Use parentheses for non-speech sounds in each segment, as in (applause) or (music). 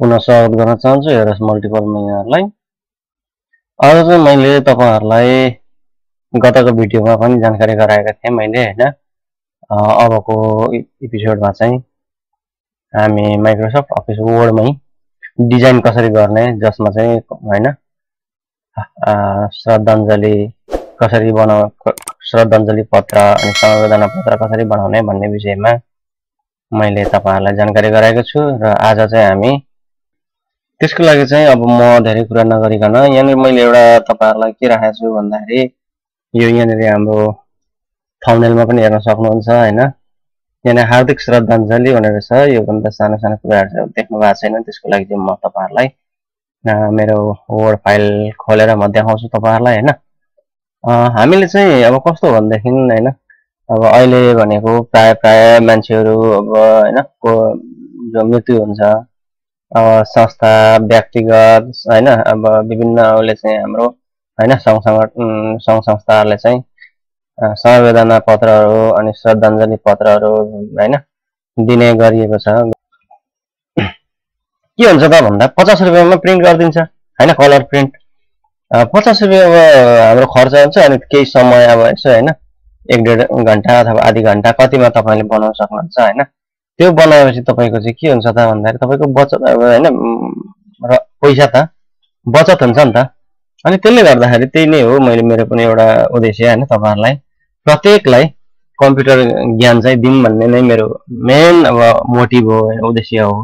पुनः स्वागत गर्न चाहन्छु हेरस मल्टिपलमा यहाँहरूलाई आज चाहिँ मैले तपाईँहरूलाई गतको भिडियोमा पनि जानकारी गराएका थिएँ मैले होइन? अबको एपिसोडमा चाहिँ हामी माइक्रोसफ्ट अफिस वर्डमै डिजाइन कसरी गर्ने जसमा चाहिँ होइन? श्रद्धाञ्जली कसरी बनाउ श्रद्धाञ्जली पत्र अनि संवेदना पत्र कसरी बनाउने भन्ने विषयमा मैले तपाईँहरूलाई जानकारी गराएको छु र आज चाहिँ हामी त्यसको लागि चाहिँ अब म धेरै कुरा नगरिकन यहाँनिर मैले एउटा तपाईँहरूलाई के राखेको छु भन्दाखेरि यो यहाँनिर हाम्रो थम्नेलमा पनि हेर्न सक्नुहुन्छ होइन? यहाँनिर हार्दिक श्रद्धाञ्जली भनेर छ। योभन्दा सानो सानो कुराहरू चाहिँ देख्नु भएको छैन। त्यसको लागि चाहिँ म तपाईँहरूलाई मेरो वर्ड फाइल खोलेर म देखाउँछु तपाईँहरूलाई होइन? हामीले चाहिँ अब कस्तो भनेदेखि होइन? अब अहिले भनेको प्राय प्राय मान्छेहरू अब होइन को जो मृत्यु हुन्छ संस्था व्यक्तिगत होइन अब विभिन्न चाहिँ हाम्रो होइन सङ्घ सङ्गठन सङ्घ संस्थाहरूले चाहिँ संवेदना पत्रहरू अनि श्रद्धाञ्जली पत्रहरू होइन दिने गरिएको छ। के हुन्छ त भन्दा पचास रुपियाँमा प्रिन्ट गरिदिन्छ होइन कलर प्रिन्ट। पचास रुपियाँ अब हाम्रो खर्च हुन्छ अनि केही समय अब यसो होइन एक डेढ घन्टा अथवा आधी घन्टा कतिमा तपाईँले बनाउन सक्नुहुन्छ होइन। त्यो बनाएपछि तपाईँको चाहिँ के हुन्छ त भन्दाखेरि तपाईँको बचत अब होइन र पैसा त बचत हुन्छ नि त। अनि त्यसले गर्दाखेरि त्यही नै हो मैले मेरो पनि एउटा उद्देश्य होइन तपाईँहरूलाई। प्रत्येकलाई कम्प्युटर ज्ञान चाहिँ दिउँ भन्ने नै मेरो मेन अब मोटिभ हो उद्देश्य हो।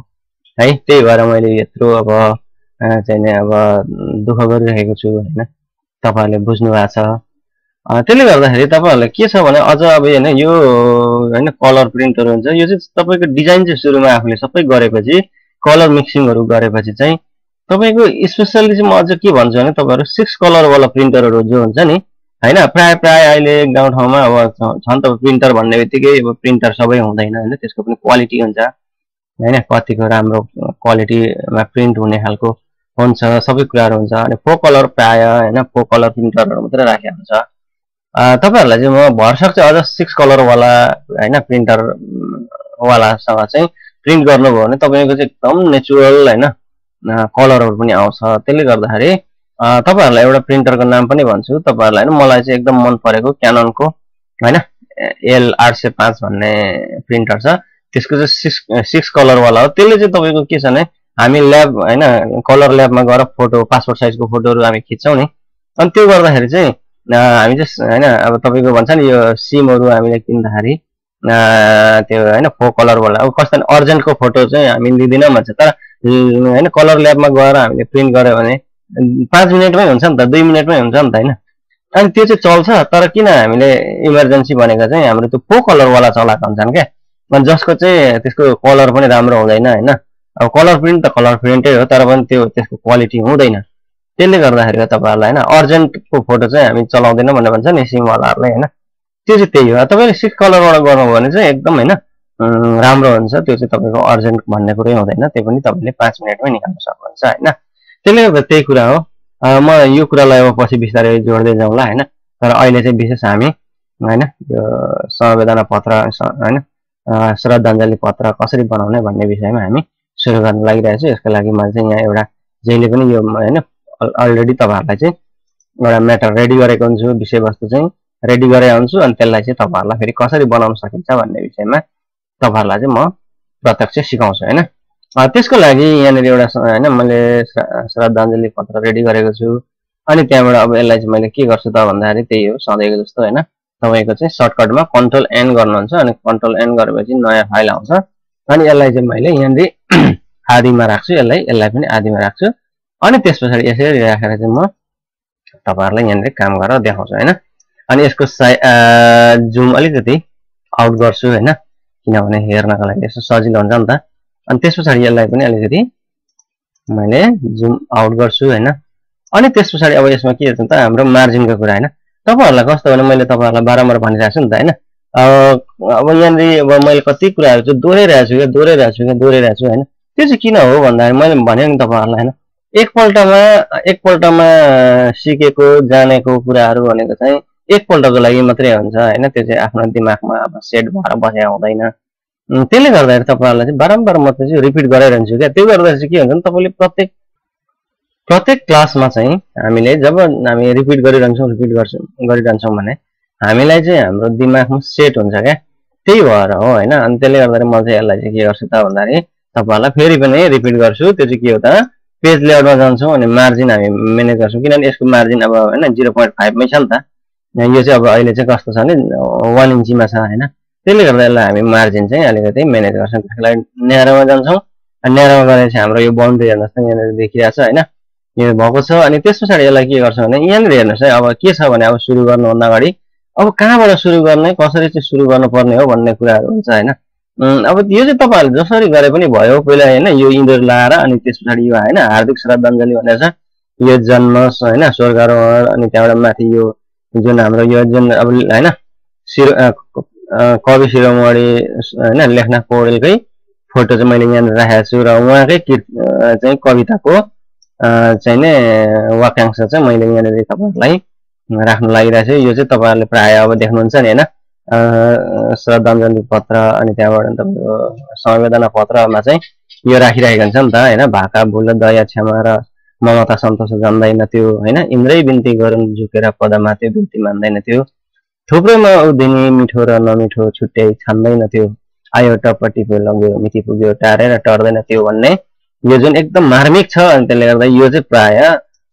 है त्यही भएर मैले यत्रो अब चाहिँ अब दुःख गरिरहेको छु होइन। तपाईँहरूले बुझ्नु भएको छ। त्यसले गर्दाखेरि तपाईँहरूलाई के छ भने अझ अब होइन यो होइन कलर प्रिन्टहरू हुन्छ यो चाहिँ तपाईँको डिजाइन चाहिँ सुरुमा आफूले सबै गरेपछि कलर मिक्सिङहरू गरेपछि चाहिँ तपाईँको स्पेसल्ली चाहिँ म अझ के भन्छु भने तपाईँहरू सिक्स कलरवाला प्रिन्टरहरू जो हुन्छ नि होइन प्रायः प्रायः अहिले गाउँठाउँमा अब छ नि त प्रिन्टर भन्ने बित्तिकै अब प्रिन्टर सबै हुँदैन होइन त्यसको पनि क्वालिटी हुन्छ होइन कतिको राम्रो क्वालिटीमा प्रिन्ट हुने खालको हुन्छ सबै कुराहरू हुन्छ अनि फोर कलर प्रायः होइन फोर कलर प्रिन्टरहरू मात्रै राखेको हुन्छ। तपाईँहरूलाई चाहिँ म भरसक चाहिँ अझ सिक्स कलरवाला होइन प्रिन्टरवालासँग चाहिँ प्रिन्ट गर्नुभयो भने तपाईँको चाहिँ एकदम नेचुरल होइन कलरहरू पनि आउँछ। त्यसले गर्दाखेरि तपाईँहरूलाई एउटा प्रिन्टरको नाम पनि भन्छु। तपाईँहरूलाई होइन मलाई चाहिँ एकदम मन परेको क्याननको होइन एल आठ सय पाँच भन्ने प्रिन्टर छ। त्यसको चाहिँ सिक्स सिक्स कलरवाला हो। त्यसले चाहिँ तपाईँको के छ भने हामी ल्याब होइन कलर ल्याबमा गएर फोटो पासपोर्ट साइजको फोटोहरू हामी खिच्छौँ नि। अनि त्यो गर्दाखेरि चाहिँ हामी चाहिँ होइन अब तपाईँको भन्छ नि यो सिमहरू हामीले किन्दाखेरि त्यो होइन फो कलरबाट अब कस्तो अर्जेन्टको फोटो चाहिँ हामी लिँदैनौँ भन्छ। तर होइन कलर ल्याबमा गएर हामीले प्रिन्ट गऱ्यो भने पाँच मिनटमै हुन्छ नि त दुई मिनटमै हुन्छ नि त होइन? अनि त्यो चाहिँ चल्छ तर किन हामीले इमर्जेन्सी भनेको चाहिँ हाम्रो त्यो फो कलरवाला चलाएको हुन्छन् क्या। अनि जसको चाहिँ त्यसको कलर पनि राम्रो हुँदैन होइन? अब कलर प्रिन्ट त कलर प्रिन्टै हो तर पनि त्यो त्यसको क्वालिटी हुँदैन। त्यसले गर्दाखेरि तपाईँहरूलाई होइन अर्जेन्टको फोटो चाहिँ हामी चलाउँदैनौँ भनेर भन्छ नि सिमवालाहरूलाई होइन? त्यो चाहिँ त्यही हो। तपाईँले सिक्स कलरबाट गर्नुभयो भने चाहिँ एकदम होइन राम्रो हुन्छ। त्यो चाहिँ तपाईँको अर्जेन्ट भन्ने कुरै हुँदैन। त्यो पनि तपाईँले पाँच मिनटमै निकाल्न सक्नुहुन्छ होइन? त्यसले गर्दा त्यही कुरा हो। म यो कुरालाई अब पछि बिस्तारै जोड्दै जाउँला होइन? तर अहिले चाहिँ विशेष हामी होइन यो संवेदना पत्र होइन श्रद्धाञ्जली पत्र कसरी बनाउने भन्ने विषयमा हामी सुरु गर्न लागिरहेको छु। यसको लागि मैले चाहिँ यहाँ एउटा जहिले पनि यो होइन अलरेडी तपाईँहरूलाई चाहिँ एउटा म्याटर रेडी गरेको हुन्छु विषयवस्तु चाहिँ रेडी गरेर हुन्छु अनि त्यसलाई चाहिँ तपाईँहरूलाई फेरि कसरी बनाउन सकिन्छ भन्ने विषयमा तपाईँहरूलाई चाहिँ म प्रत्यक्ष सिकाउँछु होइन? त्यसको लागि यहाँनिर एउटा होइन मैले श्रद्धाञ्जली पत्र रेडी गरेको छु। अनि त्यहाँबाट अब यसलाई चाहिँ मैले के गर्छु त भन्दाखेरि त्यही हो सधैँको जस्तो होइन? तपाईँको चाहिँ सर्टकटमा कन्ट्रोल एन गर्नुहुन्छ अनि कन्ट्रोल एन गरेपछि नयाँ फाइल आउँछ। अनि यसलाई चाहिँ मैले यहाँनिर (clears throat) आदिमा राख्छु यसलाई यसलाई पनि आदिमा राख्छु। अनि त्यस पछाडि यसरी राखेर चाहिँ म तपाईँहरूलाई यहाँनिर काम गरेर देखाउँछु होइन? अनि यसको साइ जुम अलिकति आउट गर्छु होइन? किनभने हेर्नको लागि यसो सजिलो हुन्छ नि त। अनि त्यस पछाडि यसलाई पनि अलिकति मैले जुम आउट गर्छु होइन? अनि त्यस पछाडि अब यसमा के हुन्छ त हाम्रो मार्जिनको कुरा होइन? तपाईँहरूलाई कस्तो भने मैले तपाईँहरूलाई बारम्बार भनिरहेको छु नि त होइन? अब यहाँनिर अब मैले कति कुराहरू चाहिँ दोहोऱ्याइरहेको छु क्या दोहोऱ्याइरहेको छु क्या दोहोऱ्याइरहेको छु होइन? त्यो चाहिँ किन हो भन्दाखेरि मैले भने नि तपाईँहरूलाई होइन? एकपल्टमा एकपल्टमा सिकेको जानेको कुराहरू भनेको चाहिँ एकपल्टको लागि मात्रै हुन्छ होइन? त्यो चाहिँ आफ्नो दिमागमा अब सेट भएर बसेको हुँदैन। त्यसले गर्दाखेरि तपाईँहरूलाई चाहिँ बारम्बार म चाहिँ रिपिट गराइरहन्छु क्या। त्यो गर्दा चाहिँ के हुन्छ भने तपाईँले प्रत्येक प्रत्येक क्लासमा चाहिँ हामीले जब हामी रिपिट गरिरहन्छौँ रिपिट गर्छौँ गरिरहन्छौँ भने हामीलाई चाहिँ हाम्रो दिमागमा सेट हुन्छ क्या। त्यही भएर हो होइन? अनि त्यसले गर्दाखेरि म चाहिँ यसलाई चाहिँ के गर्छु त भन्दाखेरि तपाईँहरूलाई फेरि पनि रिपिट गर्छु। त्यो चाहिँ के हो त? पेज लेआउटमा जान्छौँ अनि मार्जिन हामी म्यानेज गर्छौँ। किनभने यसको मार्जिन अब होइन जिरो पोइन्ट फाइभमै छ नि त। यो चाहिँ अब अहिले चाहिँ कस्तो छ भने वान इन्चीमा छ होइन। त्यसले गर्दा यसलाई हामी मार्जिन चाहिँ अलिकति म्यानेज गर्छौँ। त्यसको लागि न्यारोमा जान्छौँ। अनि न्यारोमा गएर हाम्रो यो बााउन्ड्री हेर्नुहोस् त यहाँनिर देखिरहेको छ होइन। यो भएको छ। अनि त्यस पछाडि यसलाई के गर्छ भने यहाँनिर हेर्नुहोस् है अब के छ भने अब सुरु गर्नुभन्दा अगाडि अब कहाँबाट सुरु गर्ने कसरी चाहिँ सुरु गर्नुपर्ने हो भन्ने कुराहरू हुन्छ होइन। अब यो चाहिँ तपाईँहरूले जसरी गरे पनि भयो। पहिला होइन यो इन्दोर लाएर अनि त्यस पछाडि यो होइन हार्दिक श्रद्धाञ्जली भनेर छ। यो जन्म होइन स्वर्गारोहण अनि त्यहाँबाट माथि यो जुन हाम्रो यो जुन अब होइन शिर कवि शिरोमणि होइन लेखनाथ पौडेलकै फोटो चाहिँ मैले यहाँनिर राखेको छु र उहाँकै चाहिँ कविताको चाहिँ नै वाक्यांश चाहिँ मैले यहाँनिर तपाईँहरूलाई राख्न लागिरहेको छु। यो चाहिँ तपाईँहरूले प्रायः अब देख्नुहुन्छ नि होइन। श्रद्धाञ्जली पत्र अनि त्यहाँबाट तपाईँको संवेदना पत्रमा चाहिँ यो राखिरहेको हुन्छ नि त होइन? भाका भुल दया क्षमा र ममता सन्तोष जान्दैन त्यो होइन? इन्द्रै बिन्ती गरून् झुकेर पदमा त्यो बिन्ती मान्दैन थियो थुप्रोमा उधिनी मिठो र नमिठो छुट्याइ छान्दैन थियो आयो टप्पटी लग्यो मिति पुग्यो टारेर टर्दैन थियो भन्ने। यो जुन एकदम मार्मिक छ अनि त्यसले गर्दा यो चाहिँ प्राय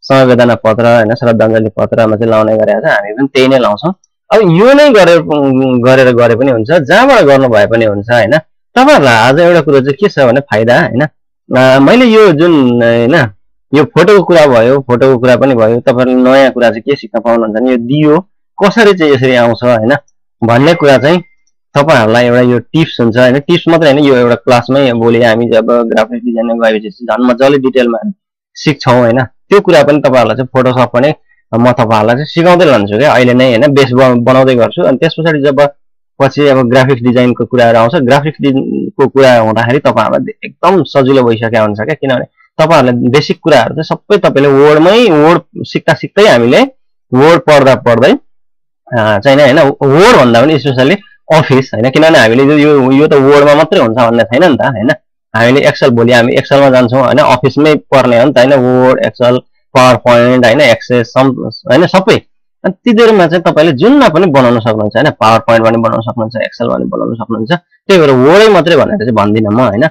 संवेदना पत्र होइन? श्रद्धाञ्जली पत्रमा चाहिँ लाउने गरेर हामी पनि त्यही नै लाउँछौँ। अब यो नै गरेर गरेर गरे पनि हुन्छ जहाँबाट गर्नु भए पनि हुन्छ होइन? तपाईँहरूलाई आज एउटा कुरो चाहिँ के छ भने फाइदा होइन? मैले यो जुन होइन यो फोटोको कुरा भयो फोटोको कुरा पनि भयो तपाईँहरूले नयाँ कुरा चाहिँ के सिक्न पाउनुहुन्छ भने यो दियो कसरी चाहिँ यसरी आउँछ होइन? भन्ने कुरा चाहिँ तपाईँहरूलाई एउटा यो टिप्स हुन्छ होइन? टिप्स मात्रै होइन यो एउटा क्लासमै भोलि हामी जब ग्राफिक डिजाइनमा गएपछि झन् मजाले डिटेलमा सिक्छौँ होइन? त्यो कुरा पनि तपाईँहरूलाई चाहिँ फोटोसप पनि म तपाईँहरूलाई चाहिँ सिकाउँदै लान्छु क्या। अहिले नै होइन बेस बनाउँदै गर्छु। अनि त्यस पछाडि जब पछि अब ग्राफिक्स डिजाइनको कुराहरू आउँछ ग्राफिक्स डिजाइनको कुरा हुँदाखेरि तपाईँहरूलाई एकदम सजिलो भइसकेको हुन्छ क्या। किनभने तपाईँहरूले बेसिक कुराहरू चाहिँ सबै तपाईँले वर्डमै वर्ड सिक्दा सिक्दै हामीले वर्ड पढ्दा पढ्दै चाहिँ होइन वर्ड भन्दा पनि स्पेसली अफिस होइन। किनभने हामीले यो यो त वर्डमा मात्रै हुन्छ भन्ने छैन नि त होइन। हामीले एक्सेल भोलि हामी एक्सेलमा जान्छौँ होइन। अफिसमै पर्ने हो नि त होइन। वर्ड एक्सेल पावर पोइन्ट होइन एक्सेस सम होइन सबै। अनि तिनीहरूमा चाहिँ तपाईँले जुनमा पनि बनाउन सक्नुहुन्छ होइन पावर पोइन्ट पनि बनाउन सक्नुहुन्छ एक्सेल पनि बनाउन सक्नुहुन्छ। त्यही भएर वर्डै मात्रै भनेर चाहिँ भन्दिनँ म होइन।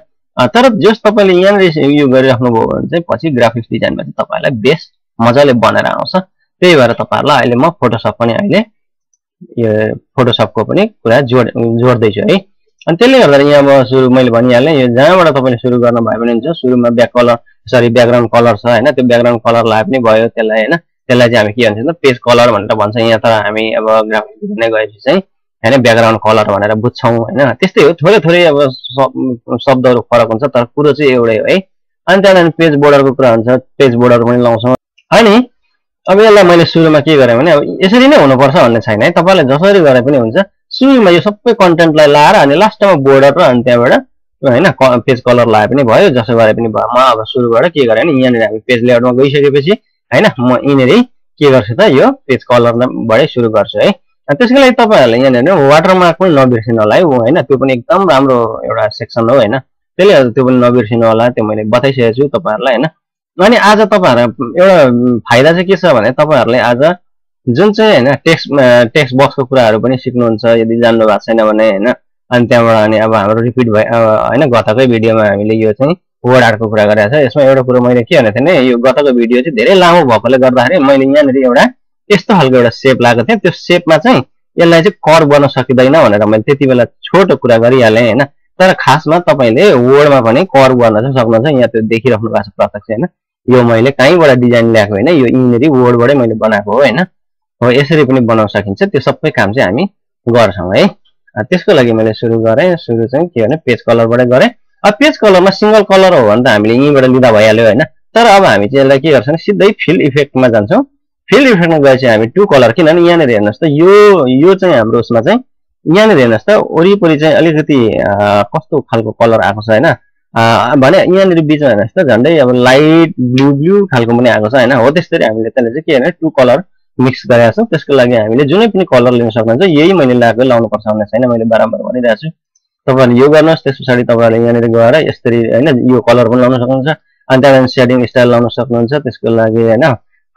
तर जस तपाईँले यहाँनिर यो गरिराख्नुभयो भने चाहिँ पछि ग्राफिक्स डिजाइनमा चाहिँ तपाईँलाई बेस्ट मजाले बनेर आउँछ। त्यही भएर तपाईँहरूलाई अहिले म फोटोसप पनि अहिले यो फोटोसपको पनि कुरा जोड जोड्दैछु है। अनि त्यसले गर्दा यहाँ अब सुरु मैले भनिहालेँ यो जहाँबाट तपाईँले सुरु गर्नु भयो भने हुन्छ सुरुमा back colour sorry background colour छ होइन? त्यो ब्याकग्राउन्ड कलर लगाए पनि भयो त्यसलाई होइन? त्यसलाई चाहिँ हामी के भन्छ पेज कलर भनेर भन्छ। यहाँ तर हामी अब ग्राफिक डिजाइन गएपछि चाहिँ होइन ब्याकग्राउन्ड कलर भनेर बुझ्छौँ होइन? त्यस्तै हो। थोरै थोरै अब शब्दहरू फरक हुन्छ तर कुरो चाहिँ एउटै हो है? अनि त्यहाँदेखि पेज बोर्डरको कुरा हुन्छ पेज बोर्डर पनि लाउँछौँ अनि अब यसलाई मैले सुरुमा के गरेँ भने अब यसरी नै हुनुपर्छ भन्ने छैन है? तपाईँले जसरी गरे पनि हुन्छ। सुरुमा यो सबै कन्टेन्टलाई लाएर अनि लास्टमा बोर्डर र अनि त्यहाँबाट होइन पेज कलर लगाए पनि भयो जसो गरे पनि भयो। म अब सुरुबाट के गरेँ भने यहाँनिर हामी पेज लेआउटमा गइसकेपछि होइन म यहाँनिर के गर्छु त यो पेज कलरबाटै सुरु गर्छु है। त्यसको लागि तपाईँहरूले यहाँनिर वाटरमार्क पनि नबिर्सिनु होला है। होइन त्यो पनि एकदम राम्रो एउटा सेक्सन हो होइन। त्यसले गर्दा त्यो पनि नबिर्सिनु होला त्यो मैले बताइसकेको छु तपाईँहरूलाई होइन। अनि आज तपाईँहरू एउटा फाइदा चाहिँ के छ भने तपाईँहरूले आज जुन चाहिँ होइन टेक्स्ट टेक्स्ट बक्सको कुराहरू पनि सिक्नुहुन्छ यदि जान्नु भएको छैन भने होइन। अनि त्यहाँबाट अनि अब हाम्रो रिपिट भयो होइन गतकै भिडियोमा हामीले यो चाहिँ वर्ड आर्टको कुरा गरेको छ। यसमा एउटा कुरो मैले के भनेको थिएँ भने यो गतको भिडियो चाहिँ धेरै लामो भएकोले गर्दाखेरि मैले यहाँनिर एउटा यस्तो खालको एउटा सेप लगाएको थिएँ। त्यो सेपमा चाहिँ यसलाई चाहिँ कर गर्न सकिँदैन भनेर मैले त्यति बेला छोटो कुरा गरिहालेँ होइन। तर खासमा तपाईँले वर्डमा पनि कर गर्न चाहिँ सक्नुहुन्छ। यहाँ त्यो देखिराख्नु भएको छ प्रत्यक्ष होइन। यो मैले कहीँबाट डिजाइन ल्याएको होइन। यो यिनीहरू वर्डबाटै मैले बनाएको हो होइन। हो यसरी पनि बनाउन सकिन्छ। त्यो सबै काम चाहिँ हामी गर्छौँ है। त्यसको लागि मैले सुरु गरेँ। सुरु चाहिँ के भने पेज कलरबाटै गरेँ। अब पेज कलरमा सिङ्गल कलर हो भने त हामीले यहीँबाट लिँदा भइहाल्यो होइन। तर अब हामी चाहिँ यसलाई के गर्छौँ सिधै फिल्ड इफेक्टमा जान्छौँ। फिल्ड इफेक्टमा गएपछि हामी टु कलर किनभने यहाँनिर हेर्नुहोस् त यो यो चाहिँ हाम्रो उसमा चाहिँ यहाँनिर हेर्नुहोस् त वरिपरि चाहिँ अलिकति कस्तो खालको कलर आएको छ होइन। भने यहाँनिर बिचमा हेर्नुहोस् त झन्डै अब लाइट ब्लु ब्लु खालको पनि आएको छ होइन। हो त्यसरी हामीले त्यसलाई चाहिँ के भने टु कलर मिक्स गरेका छौँ त्यसको लागि हामीले जुनै पनि कलर लिन सक्नुहुन्छ यही मैले लगाएको लाउनुपर्छ भन्ने छैन? मैले बारम्बार भनिरहेको छु। तपाईँहरूले यो गर्नुहोस् त्यस पछाडि तपाईँहरूले यहाँनिर गएर यसरी होइन यो कलर पनि लाउन सक्नुहुन्छ अनि त्यहाँदेखि सेडिङ स्टाइल लाउन सक्नुहुन्छ त्यसको लागि होइन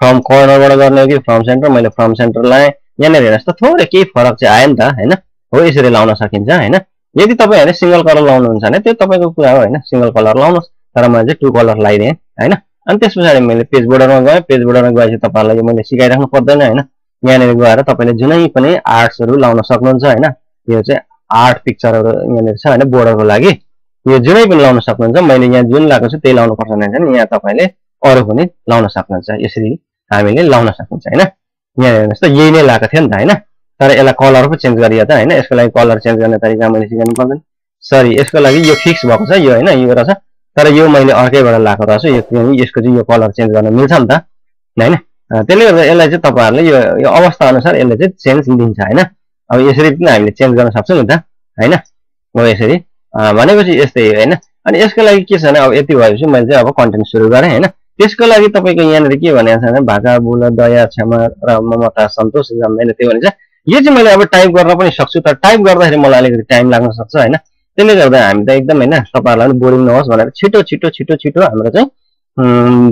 फ्रम कर्नरबाट गर्ने हो कि फ्रम सेन्टर मैले फ्रम सेन्टर लाएँ। यहाँनिर हेर्नुहोस् त थोरै केही फरक चाहिँ आयो नि त होइन? हो यसरी लाउन सकिन्छ होइन? यदि तपाईँहरूले सिङ्गल कलर लाउनुहुन्छ भने त्यो तपाईँको कुरा हो होइन? सिङ्गल कलर लाउनुहोस् तर मैले चाहिँ टु कलर लगाइदिएँ होइन? अनि त्यस पछाडि मैले पेज बोर्डरमा गएँ। पेज बोर्डरमा गएपछि तपाईँहरूलाई मैले सिकाइराख्नु पर्दैन होइन? यहाँनिर गएर तपाईँले जुनै पनि आर्ट्सहरू लाउन सक्नुहुन्छ होइन? यो चाहिँ आर्ट पिक्चरहरू यहाँनिर छ होइन? बोर्डरको लागि। यो जुनै पनि लाउन सक्नुहुन्छ। मैले यहाँ जुन लगाएको छु त्यही लाउनु पर्छ भने यहाँ तपाईँले अरू पनि लाउन सक्नुहुन्छ। यसरी हामीले लाउन सकिन्छ होइन? यहाँ हेर्नुहोस् त यही नै लगाएको थियो नि त होइन? तर यसलाई कलर पो चेन्ज गरियो त होइन? यसको लागि कलर चेन्ज गर्ने तरिका मैले सिकाउनु पर्दैन। सरी यसको लागि यो फिक्स भएको छ यो होइन? यो रहेछ तर यो मैले अर्कैबाट लगाएको रहेछु। यो यसको चाहिँ यो कलर चेन्ज गर्न मिल्छ नि त होइन? त्यसले गर्दा यसलाई चाहिँ तपाईँहरूले यो अवस्था अनुसार यसले चाहिँ चेन्ज लिन्छ होइन? अब यसरी पनि हामीले चेन्ज गर्न सक्छौँ नि त होइन? हो यसरी भनेपछि यस्तै होइन? अनि यसको लागि के छ भने अब यति भएपछि मैले चाहिँ अब कन्टेन्ट सुरु गरेँ होइन? त्यसको लागि तपाईँको यहाँनिर के भनेको छ भने भाका बुल दया क्षमा र ममता सन्तोष जान्दैन त्यो भने यो चाहिँ मैले अब टाइप गर्न पनि सक्छु। तर टाइप गर्दाखेरि मलाई अलिकति टाइम लाग्न सक्छ होइन? त्यसले गर्दा हामी त एकदम होइन तपाईँहरूलाई पनि बोरिङ नहोस् भनेर छिटो छिटो छिटो छिटो हाम्रो चाहिँ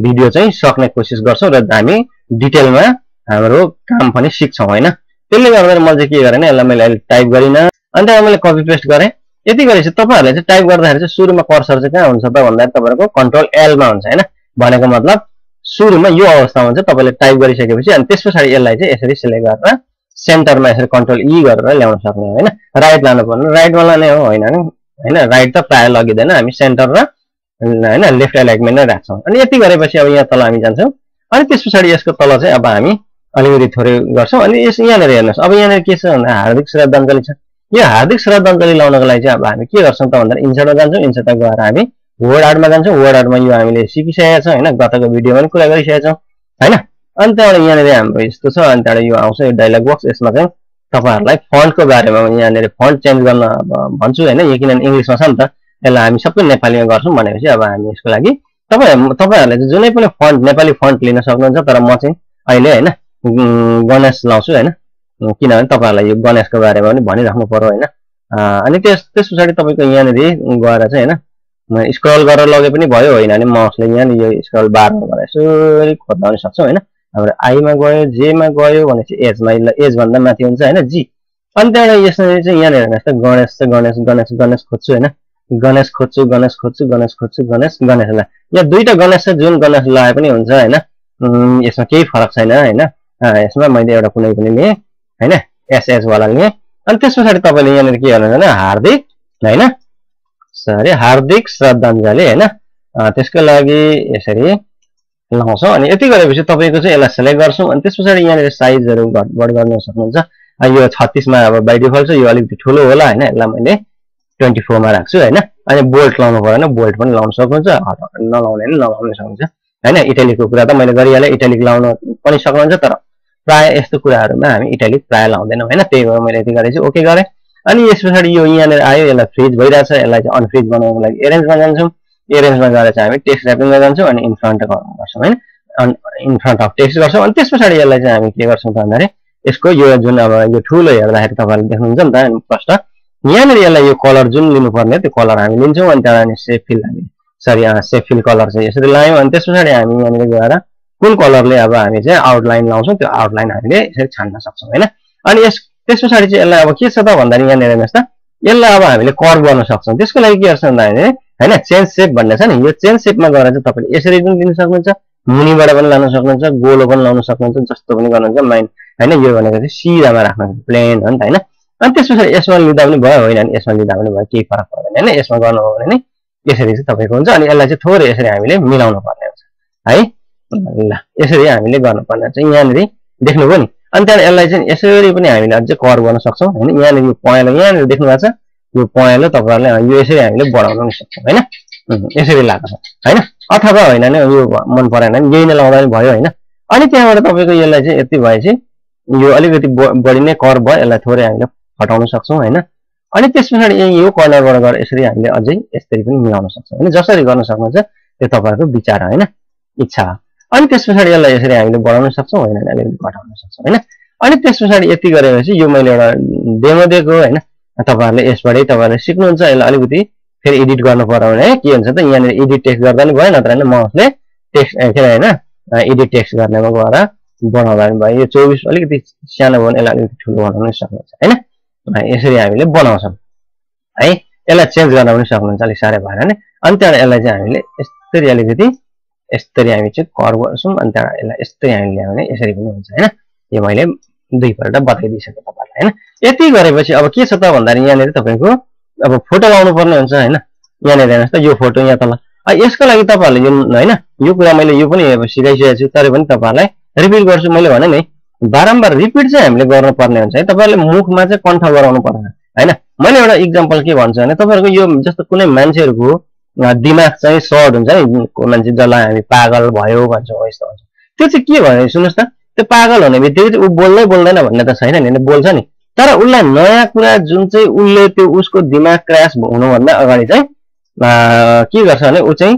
भिडियो चाहिँ सक्ने कोसिस गर्छौँ र हामी डिटेलमा हाम्रो काम पनि सिक्छौँ होइन? त्यसले गर्दा मैले चाहिँ के गरेँ यसलाई मैले अहिले टाइप गरिनँ। अनि त्यहाँबाट मैले कपी पेस्ट गरेँ। यति गरेपछि तपाईँहरूले चाहिँ टाइप गर्दाखेरि चाहिँ सुरुमा कर्सर चाहिँ कहाँ हुन्छ त भन्दाखेरि तपाईँहरूको कन्ट्रोल एलमा हुन्छ होइन? भनेको मतलब सुरुमा यो अवस्थामा चाहिँ तपाईँले टाइप गरिसकेपछि अनि त्यस पछाडि यसलाई चाहिँ यसरी सिलेक्ट गरेर सेन्टरमा यसरी कन्ट्रोल ई गरेर ल्याउन सक्ने होइन? राइट लानु पर्ने राइटमा लाने हो होइन? होइन? राइट त प्रायः लगिँदैन हामी सेन्टर र होइन? लेफ्ट एलाइटमेन्ट नै राख्छौँ। अनि यति गरेपछि अब यहाँ तल हामी जान्छौँ। अनि त्यस पछाडि यसको तल चाहिँ अब हामी अलिकति थोरै गर्छौँ। अनि यस यहाँनिर हेर्नुहोस् अब यहाँनिर के छ भन्दा हार्दिक श्रद्धाञ्जली छ। यो हार्दिक श्रद्धाञ्जली लाउनको लागि चाहिँ अब हामी के गर्छौँ त भन्दा इन्सर्टमा जान्छौँ इन्सर्टमा गएर हामी वर्ड आर्टमा जान्छौँ। वर्ड आर्टमा यो हामीले सिकिसकेका छौँ होइन? गतको भिडियोमा पनि कुरा गरिसकेका छौँ होइन? अनि त्यहाँबाट यहाँनिर हाम्रो यस्तो छ अनि त्यहाँबाट यो आउँछ यो डाइलग बक्स यसमा चाहिँ तपाईँहरूलाई फन्टको बारेमा यहाँनिर फन्ट चेन्ज गर्न भन्छु होइन यो किनभने इङ्ग्लिसमा छ नि त। यसलाई हामी सबै नेपालीमा गर्छौँ भनेपछि अब हामी यसको लागि तपाईँ तपाईँहरूले चाहिँ जुनै पनि फन्ट नेपाली फन्ट लिन सक्नुहुन्छ तर म चाहिँ अहिले होइन गणेश लाउँछु होइन। किनभने तपाईँहरूलाई यो गणेशको बारेमा पनि भनिराख्नु पऱ्यो होइन। अनि त्यस त्यस पछाडि तपाईँको यहाँनिर गएर चाहिँ होइन स्क्रल गरेर लगे पनि भयो होइन भने माउसले यहाँनिर यो स्क्रल बारमा गएर यसरी खोज्न पनि सक्छौँ होइन। हाम्रो आईमा गयो जेमा गयो भनेपछि एजमा एजभन्दा माथि हुन्छ होइन जी। अनि त्यहाँबाट यसरी चाहिँ यहाँनिर हेर्नुहोस् त गणेश चाहिँ गणेश गणेश गणेश खोज्छु होइन। गणेश खोज्छु गणेश खोज्छु गणेश खोज्छु गणेश गणेशलाई यहाँ दुईवटा गणेश छ जुन गणेश लगाए पनि हुन्छ होइन। यसमा केही फरक छैन होइन। यसमा मैले एउटा कुनै पनि लिएँ होइन एसएसवाला लिएँ अनि त्यस पछाडि तपाईँले यहाँनिर के गर्नुहुन्छ भने हार्दिक होइन सरी हार्दिक श्रद्धाञ्जली होइन। त्यसको लागि यसरी लगाउँछौँ अनि यति गरेपछि तपाईँको चाहिँ यसलाई सेलेक्ट गर्छौँ अनि त्यस पछाडि यहाँनिर साइजहरू घटबड गर्न सक्नुहुन्छ। यो छत्तिसमा अब बाई डिफल्ट छ यो अलिकति ठुलो होला होइन? यसलाई मैले ट्वेन्टी फोरमा राख्छु होइन? अनि बोल्ट लाउनु परेन बोल्ट पनि लाउनु सक्नुहुन्छ नलाउने पनि लगाउनु सक्नुहुन्छ होइन? इटालीको कुरा त मैले गरिहालेँ इटालिक लाउन पनि सक्नुहुन्छ तर प्रायः यस्तो कुराहरूमा हामी इटालिक प्रायः लाउँदैनौँ होइन? त्यही भएर मैले यति गरेँ ओके गरेँ। अनि यस पछाडि यो यहाँनिर आयो यसलाई फ्रिज भइरहेछ यसलाई चाहिँ अनफ्रिज बनाउनको लागि एरेन्जमा जान्छौँ एरेन्जमा गएर चाहिँ हामी टेक्स्ट ऱ्यापिङमा जान्छौँ अनि इन्फ्रन्ट गर्छौँ होइन? इन्फ्रन्ट अफ टेक्स्ट गर्छौँ अनि त्यस पछाडि यसलाई चाहिँ हामी के गर्छौँ भन्दाखेरि यसको यो जुन अब यो ठुलो हेर्दाखेरि तपाईँहरूले देख्नुहुन्छ नि त प्रश्न। यहाँनिर यसलाई यो कलर जुन लिनुपर्ने त्यो कलर हामी लिन्छौँ अनि त्यहाँबाट सेफ फिल हामी सरी सेफ फिल कलर चाहिँ यसरी लायौँ अनि त्यस पछाडि हामी यहाँनिर गएर कुन कलरले अब हामी चाहिँ आउटलाइन लाउँछौँ त्यो आउटलाइन हामीले यसरी छान्न सक्छौँ होइन? अनि यस त्यस पछाडि चाहिँ यसलाई अब के छ त भन्दाखेरि यहाँनिर हेर्नुहोस् त। यसलाई अब हामीले कर्भ गर्न सक्छौँ। त्यसको लागि के गर्छ भन्दाखेरि होइन चेन्ज सेप भन्ने छ नि। यो चेन्ज सेपमा गएर चाहिँ तपाईँले यसरी पनि दिनु सक्नुहुन्छ मुनिबाट पनि लान सक्नुहुन्छ गोलो पनि लाउन सक्नुहुन्छ जस्तो पनि गर्नुहुन्छ माइन्ड होइन यो भनेको चाहिँ सिधामा राख्नु प्लेन हो नि त होइन? अनि त्यस पछाडि यसमा लिँदा पनि भयो होइन? यसमा लिँदा पनि भयो केही फरक पर्दैन होइन? यसमा गर्नु हो भने यसरी चाहिँ तपाईँको हुन्छ अनि यसलाई चाहिँ थोरै यसरी हामीले मिलाउनु पर्ने हुन्छ। है? ल यसरी हामीले गर्नुपर्ने हुन्छ। यहाँनिर देख्नुभयो नि अनि त्यहाँदेखि यसलाई चाहिँ यसरी पनि हामीले अझै कर गर्न सक्छौँ होइन? यहाँनिर यो पहेँलो यहाँनिर देख्नु भएको छ यो पहेँलो तपाईँहरूले यो यसरी हामीले बढाउन पनि सक्छौँ होइन? यसरी लाग्छ होइन? अथवा होइन भने यो मन परेन भने यही नै लाउँदा पनि भयो होइन? अनि त्यहाँबाट तपाईँको यसलाई चाहिँ यति भएपछि यो अलिकति बढी नै कर भयो यसलाई थोरै हामीले हटाउन सक्छौँ होइन? अनि त्यस पछाडि यो कर्नरबाट गएर यसरी हामीले अझै यसरी पनि मिलाउन सक्छौँ होइन? जसरी गर्न सक्नुहुन्छ त्यो तपाईँहरूको विचार होइन? इच्छा। अनि त्यस पछाडि यसलाई यसरी हामीले बढाउन सक्छौँ होइन? अलिकति घटाउन सक्छौँ होइन? अनि त्यस पछाडि यति गरेपछि यो मैले एउटा डेमो दिएको होइन? तपाईँहरूले यसबाटै तपाईँहरूले सिक्नुहुन्छ यसलाई अलिकति फेरि एडिट गर्नु पर्यो भने के हुन्छ त यहाँनिर एडिट टेक्स्ट गर्दा नि भयो नत्र भने माउसले टेक्स्ट के अरे होइन एडिट टेक्स्ट गर्नेमा गएर बनाउँदा पनि भयो। यो चौबिस अलिकति सानो भयो भने यसलाई अलिकति ठुलो बनाउन सक्नुहुन्छ होइन? यसरी हामीले बनाउँछौँ है? यसलाई चेन्ज गर्न पनि सक्नुहुन्छ अलिक साह्रै भएर नि अनि त्यहाँबाट यसलाई चाहिँ हामीले यस्तरी अलिकति यसरी हामी चाहिँ कर गर्छौँ अनि त्यहाँबाट यसलाई यस्तै हामी ल्यायो भने यसरी पनि हुन्छ होइन? यो मैले दुईपल्ट बताइदिइसकेँ तपाईँलाई होइन? यति गरेपछि अब के छ त भन्दाखेरि यहाँनिर तपाईँको अब फोटो लाउनु पर्ने हुन्छ होइन? यहाँनिर हेर्नुहोस् त यो फोटो यहाँ तल। यसको लागि तपाईँहरूले यो होइन? यो कुरा मैले यो पनि अब सिकाइसकेको छु तर पनि तपाईँहरूलाई रिपिट गर्छु। मैले भने नि बारम्बार रिपिट चाहिँ हामीले गर्नुपर्ने हुन्छ है? तपाईँहरूले मुखमा चाहिँ कण्ठ गराउनु पर्छ होइन? मैले एउटा इक्जाम्पल के भन्छु भने तपाईँहरूको यो जस्तो कुनै मान्छेहरूको दिमाग चाहिँ सर्ट हुन्छ नि मान्छे जसलाई हामी पागल भयो भन्छौँ यस्तो हुन्छ त्यो चाहिँ के भने सुन्नुहोस् त त्यो पागल हुने बित्तिकै ऊ बोल्दै बोल्दैन भन्ने त छैन नि बोल्छ नि। तर उसलाई नयाँ कुरा जुन चाहिँ उसले त्यो उसको दिमाग क्रास हुनुभन्दा अगाडि चाहिँ के गर्छ भने ऊ चाहिँ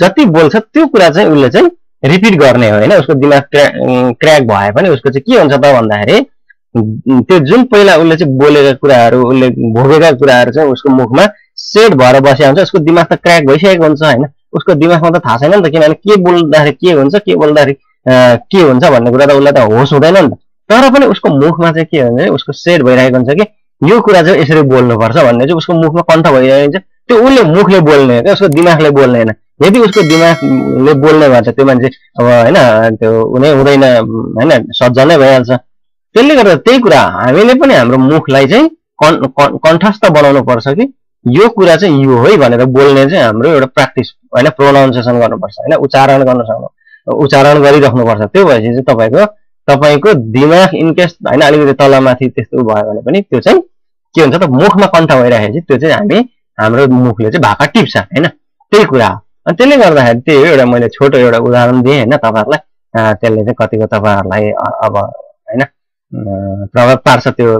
जति बोल्छ त्यो कुरा चाहिँ उसले चाहिँ रिपिट गर्ने हो होइन? उसको दिमाग क्र्याक भए पनि उसको चाहिँ के हुन्छ त भन्दाखेरि त्यो जुन पहिला उसले चाहिँ बोलेका कुराहरू उसले भोगेका कुराहरू चाहिँ उसको मुखमा सेट भएर बसेको हुन्छ उसको दिमाग त क्र्याक भइसकेको हुन्छ होइन। उसको दिमागमा त थाहा छैन नि त किनभने के बोल्दाखेरि के हुन्छ के बोल्दाखेरि के हुन्छ भन्ने कुरा त उसलाई त होस हुँदैन नि त। तर पनि उसको मुखमा चाहिँ के हुन्छ उसको सेट भइरहेको हुन्छ कि यो कुरा चाहिँ यसरी बोल्नुपर्छ भन्ने चाहिँ उसको मुखमा कण्ठ भइरहेको हुन्छ। त्यो उसले मुखले बोल्ने क्या उसको दिमागले बोल्ने होइन। यदि उसको दिमागले बोल्ने भन्छ त्यो मान्छे अब होइन त्यो उनी हुँदैन होइन सज्जनै भइहाल्छ। त्यसले गर्दा त्यही कुरा हामीले पनि हाम्रो मुखलाई चाहिँ कण्ठस्थ बनाउनु पर्छ कि। यो कुरा चाहिँ यो है भनेर बोल्ने चाहिँ हाम्रो एउटा प्र्याक्टिस होइन प्रोनाउन्सिएसन गर्नुपर्छ होइन? उच्चारण गर्न सक्नु उच्चारण गरिराख्नुपर्छ। त्यो भएपछि चाहिँ तपाईँको तपाईँको दिमाग इनकेस होइन अलिकति तलमाथि त्यस्तो भयो भने पनि त्यो चाहिँ के हुन्छ त मुखमा कण्ठ भइरहेपछि त्यो चाहिँ हामी हाम्रो मुखले चाहिँ भाका टिप्छ होइन? त्यही कुरा हो। अनि त्यसले गर्दाखेरि त्यही हो एउटा मैले छोटो एउटा उदाहरण दिएँ होइन तपाईँहरूलाई? त्यसले चाहिँ कतिको तपाईँहरूलाई अब होइन प्रभाव पार्छ त्यो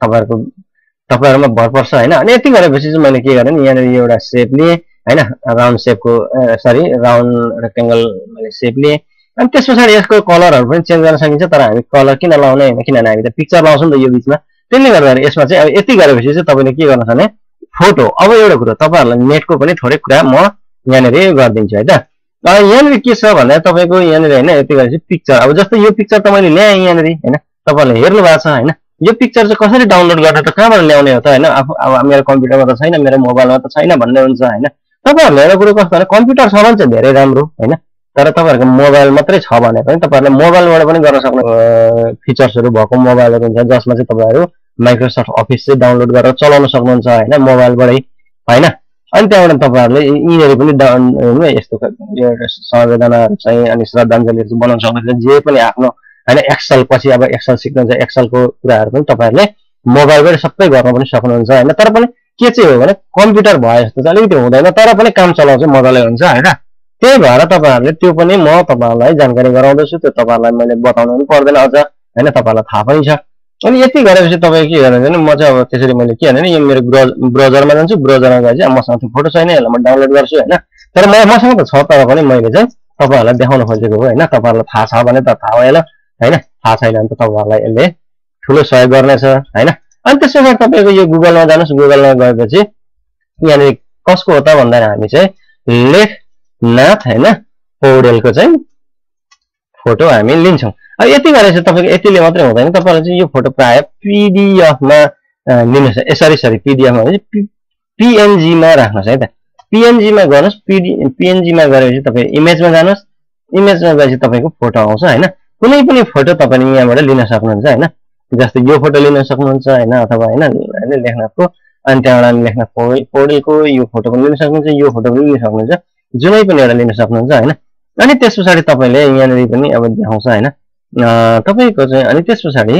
तपाईँहरूको तपाईँहरूमा भर पर्छ होइन। अनि यति गरेपछि चाहिँ मैले के गरेँ यहाँनिर एउटा सेप लिएँ होइन राउन्ड सेपको सरी राउन्ड रेक्टेङ्गल मैले सेप लिएँ। अनि त्यस पछाडि यसको कलरहरू पनि चेन्ज गर्न सकिन्छ तर हामी कलर किन लाउने होइन किनभने हामी त पिक्चर लाउँछौँ नि त यो बिचमा। त्यसले गर्दाखेरि यसमा चाहिँ अब यति गरेपछि चाहिँ तपाईँले के गर्नु छ भने फोटो अब एउटा कुरो तपाईँहरूलाई नेटको पनि थोरै कुरा म यहाँनिर गरिदिन्छु है त यहाँनिर के छ भन्दा तपाईँको यहाँनिर होइन यति गरेपछि पिक्चर अब जस्तो यो पिक्चर त मैले ल्याएँ यहाँनिर होइन तपाईँहरूले हेर्नु भएको छ होइन। यो पिक्चर चाहिँ कसरी डाउनलोड गर्ने त कहाँबाट ल्याउने हो त होइन? आफू अब मेरो कम्प्युटरमा त छैन मेरो मोबाइलमा त छैन भन्ने हुन्छ होइन? तपाईँहरूले एउटा कुरो कस्तो भने कम्प्युटर छ भने चाहिँ धेरै राम्रो होइन? तर तपाईँहरूको मोबाइल मात्रै छ भने पनि तपाईँहरूले मोबाइलबाट पनि गर्न सक्नु फिचर्सहरू भएको मोबाइलहरू हुन्छ जसमा चाहिँ तपाईँहरू माइक्रोसफ्ट अफिस चाहिँ डाउनलोड गरेर चलाउन सक्नुहुन्छ होइन? मोबाइलबाटै होइन? अनि त्यहाँबाट तपाईँहरूले यिनीहरू पनि यस्तो संवेदनाहरू चाहिँ अनि श्रद्धाञ्जलीहरू बनाउन सक्नुहुन्छ जे पनि आफ्नो होइन एक्सल पछि अब एक्सल सिक्नुहुन्छ एक्सलको कुराहरू पनि तपाईँहरूले मोबाइलबाट सबै गर्न पनि सक्नुहुन्छ होइन? तर पनि के चाहिँ हो भने कम्प्युटर भयो जस्तो चाहिँ अलिकति हुँदैन तर पनि काम चलाउँछ मजाले हुन्छ होइन? त्यही भएर तपाईँहरूले त्यो पनि म तपाईँहरूलाई जानकारी गराउँदैछु त्यो तपाईँहरूलाई मैले बताउनु पनि पर्दैन अझ होइन? तपाईँहरूलाई थाहा पनि छ। अनि यति गरेपछि तपाईँ के गर्नुहुन्छ भने म चाहिँ अब त्यसरी मैले के भने यो मेरो ब्रज ब्राउजरमा जान्छु ब्राउजरमा गएपछि मसँग त्यो फोटो छैन यसलाई म डाउनलोड गर्छु होइन? तर म मसँग त छ तर पनि मैले चाहिँ तपाईँहरूलाई देखाउन खोजेको हो होइन? तपाईँहरूलाई थाहा छ भने त थाहा भइहाल्यो होइन? थाहा छैन भने त तपाईँहरूलाई यसले ठुलो सहयोग गर्नेछ होइन? अनि त्यस पछाडि तपाईँको यो गुगलमा जानुहोस् गुगलमा गएपछि यहाँनिर कसको हो त भन्दाखेरि हामी चाहिँ लेखनाथ होइन? पौडेलको चाहिँ फोटो हामी लिन्छौँ। अब यति गरेर चाहिँ तपाईँको यतिले मात्रै हुँदैन। तपाईँलाई चाहिँ यो फोटो प्रायः पिडिएफमा लिनुहोस्। ए सरी सरी पिडिएफमा भने पिएनजीमा राख्नुहोस् है त। पिएनजीमा गर्नुहोस्। पिडी पिएनजीमा गरेपछि तपाईँ इमेजमा जानुहोस्। इमेजमा गएपछि तपाईँको फोटो आउँछ होइन? कुनै पनि फोटो तपाईँले यहाँबाट लिन सक्नुहुन्छ होइन? जस्तै यो फोटो लिन सक्नुहुन्छ होइन? अथवा होइन होइन लेखनाथको अनि त्यहाँबाट लेख्न पौडेल पौडेलको यो फोटो पनि लिन सक्नुहुन्छ यो फोटो पनि लिन सक्नुहुन्छ जुनै पनि एउटा लिन सक्नुहुन्छ होइन? अनि त्यस पछाडि तपाईँले यहाँनिर पनि अब देखाउँछ होइन? तपाईँको चाहिँ अनि त्यस पछाडि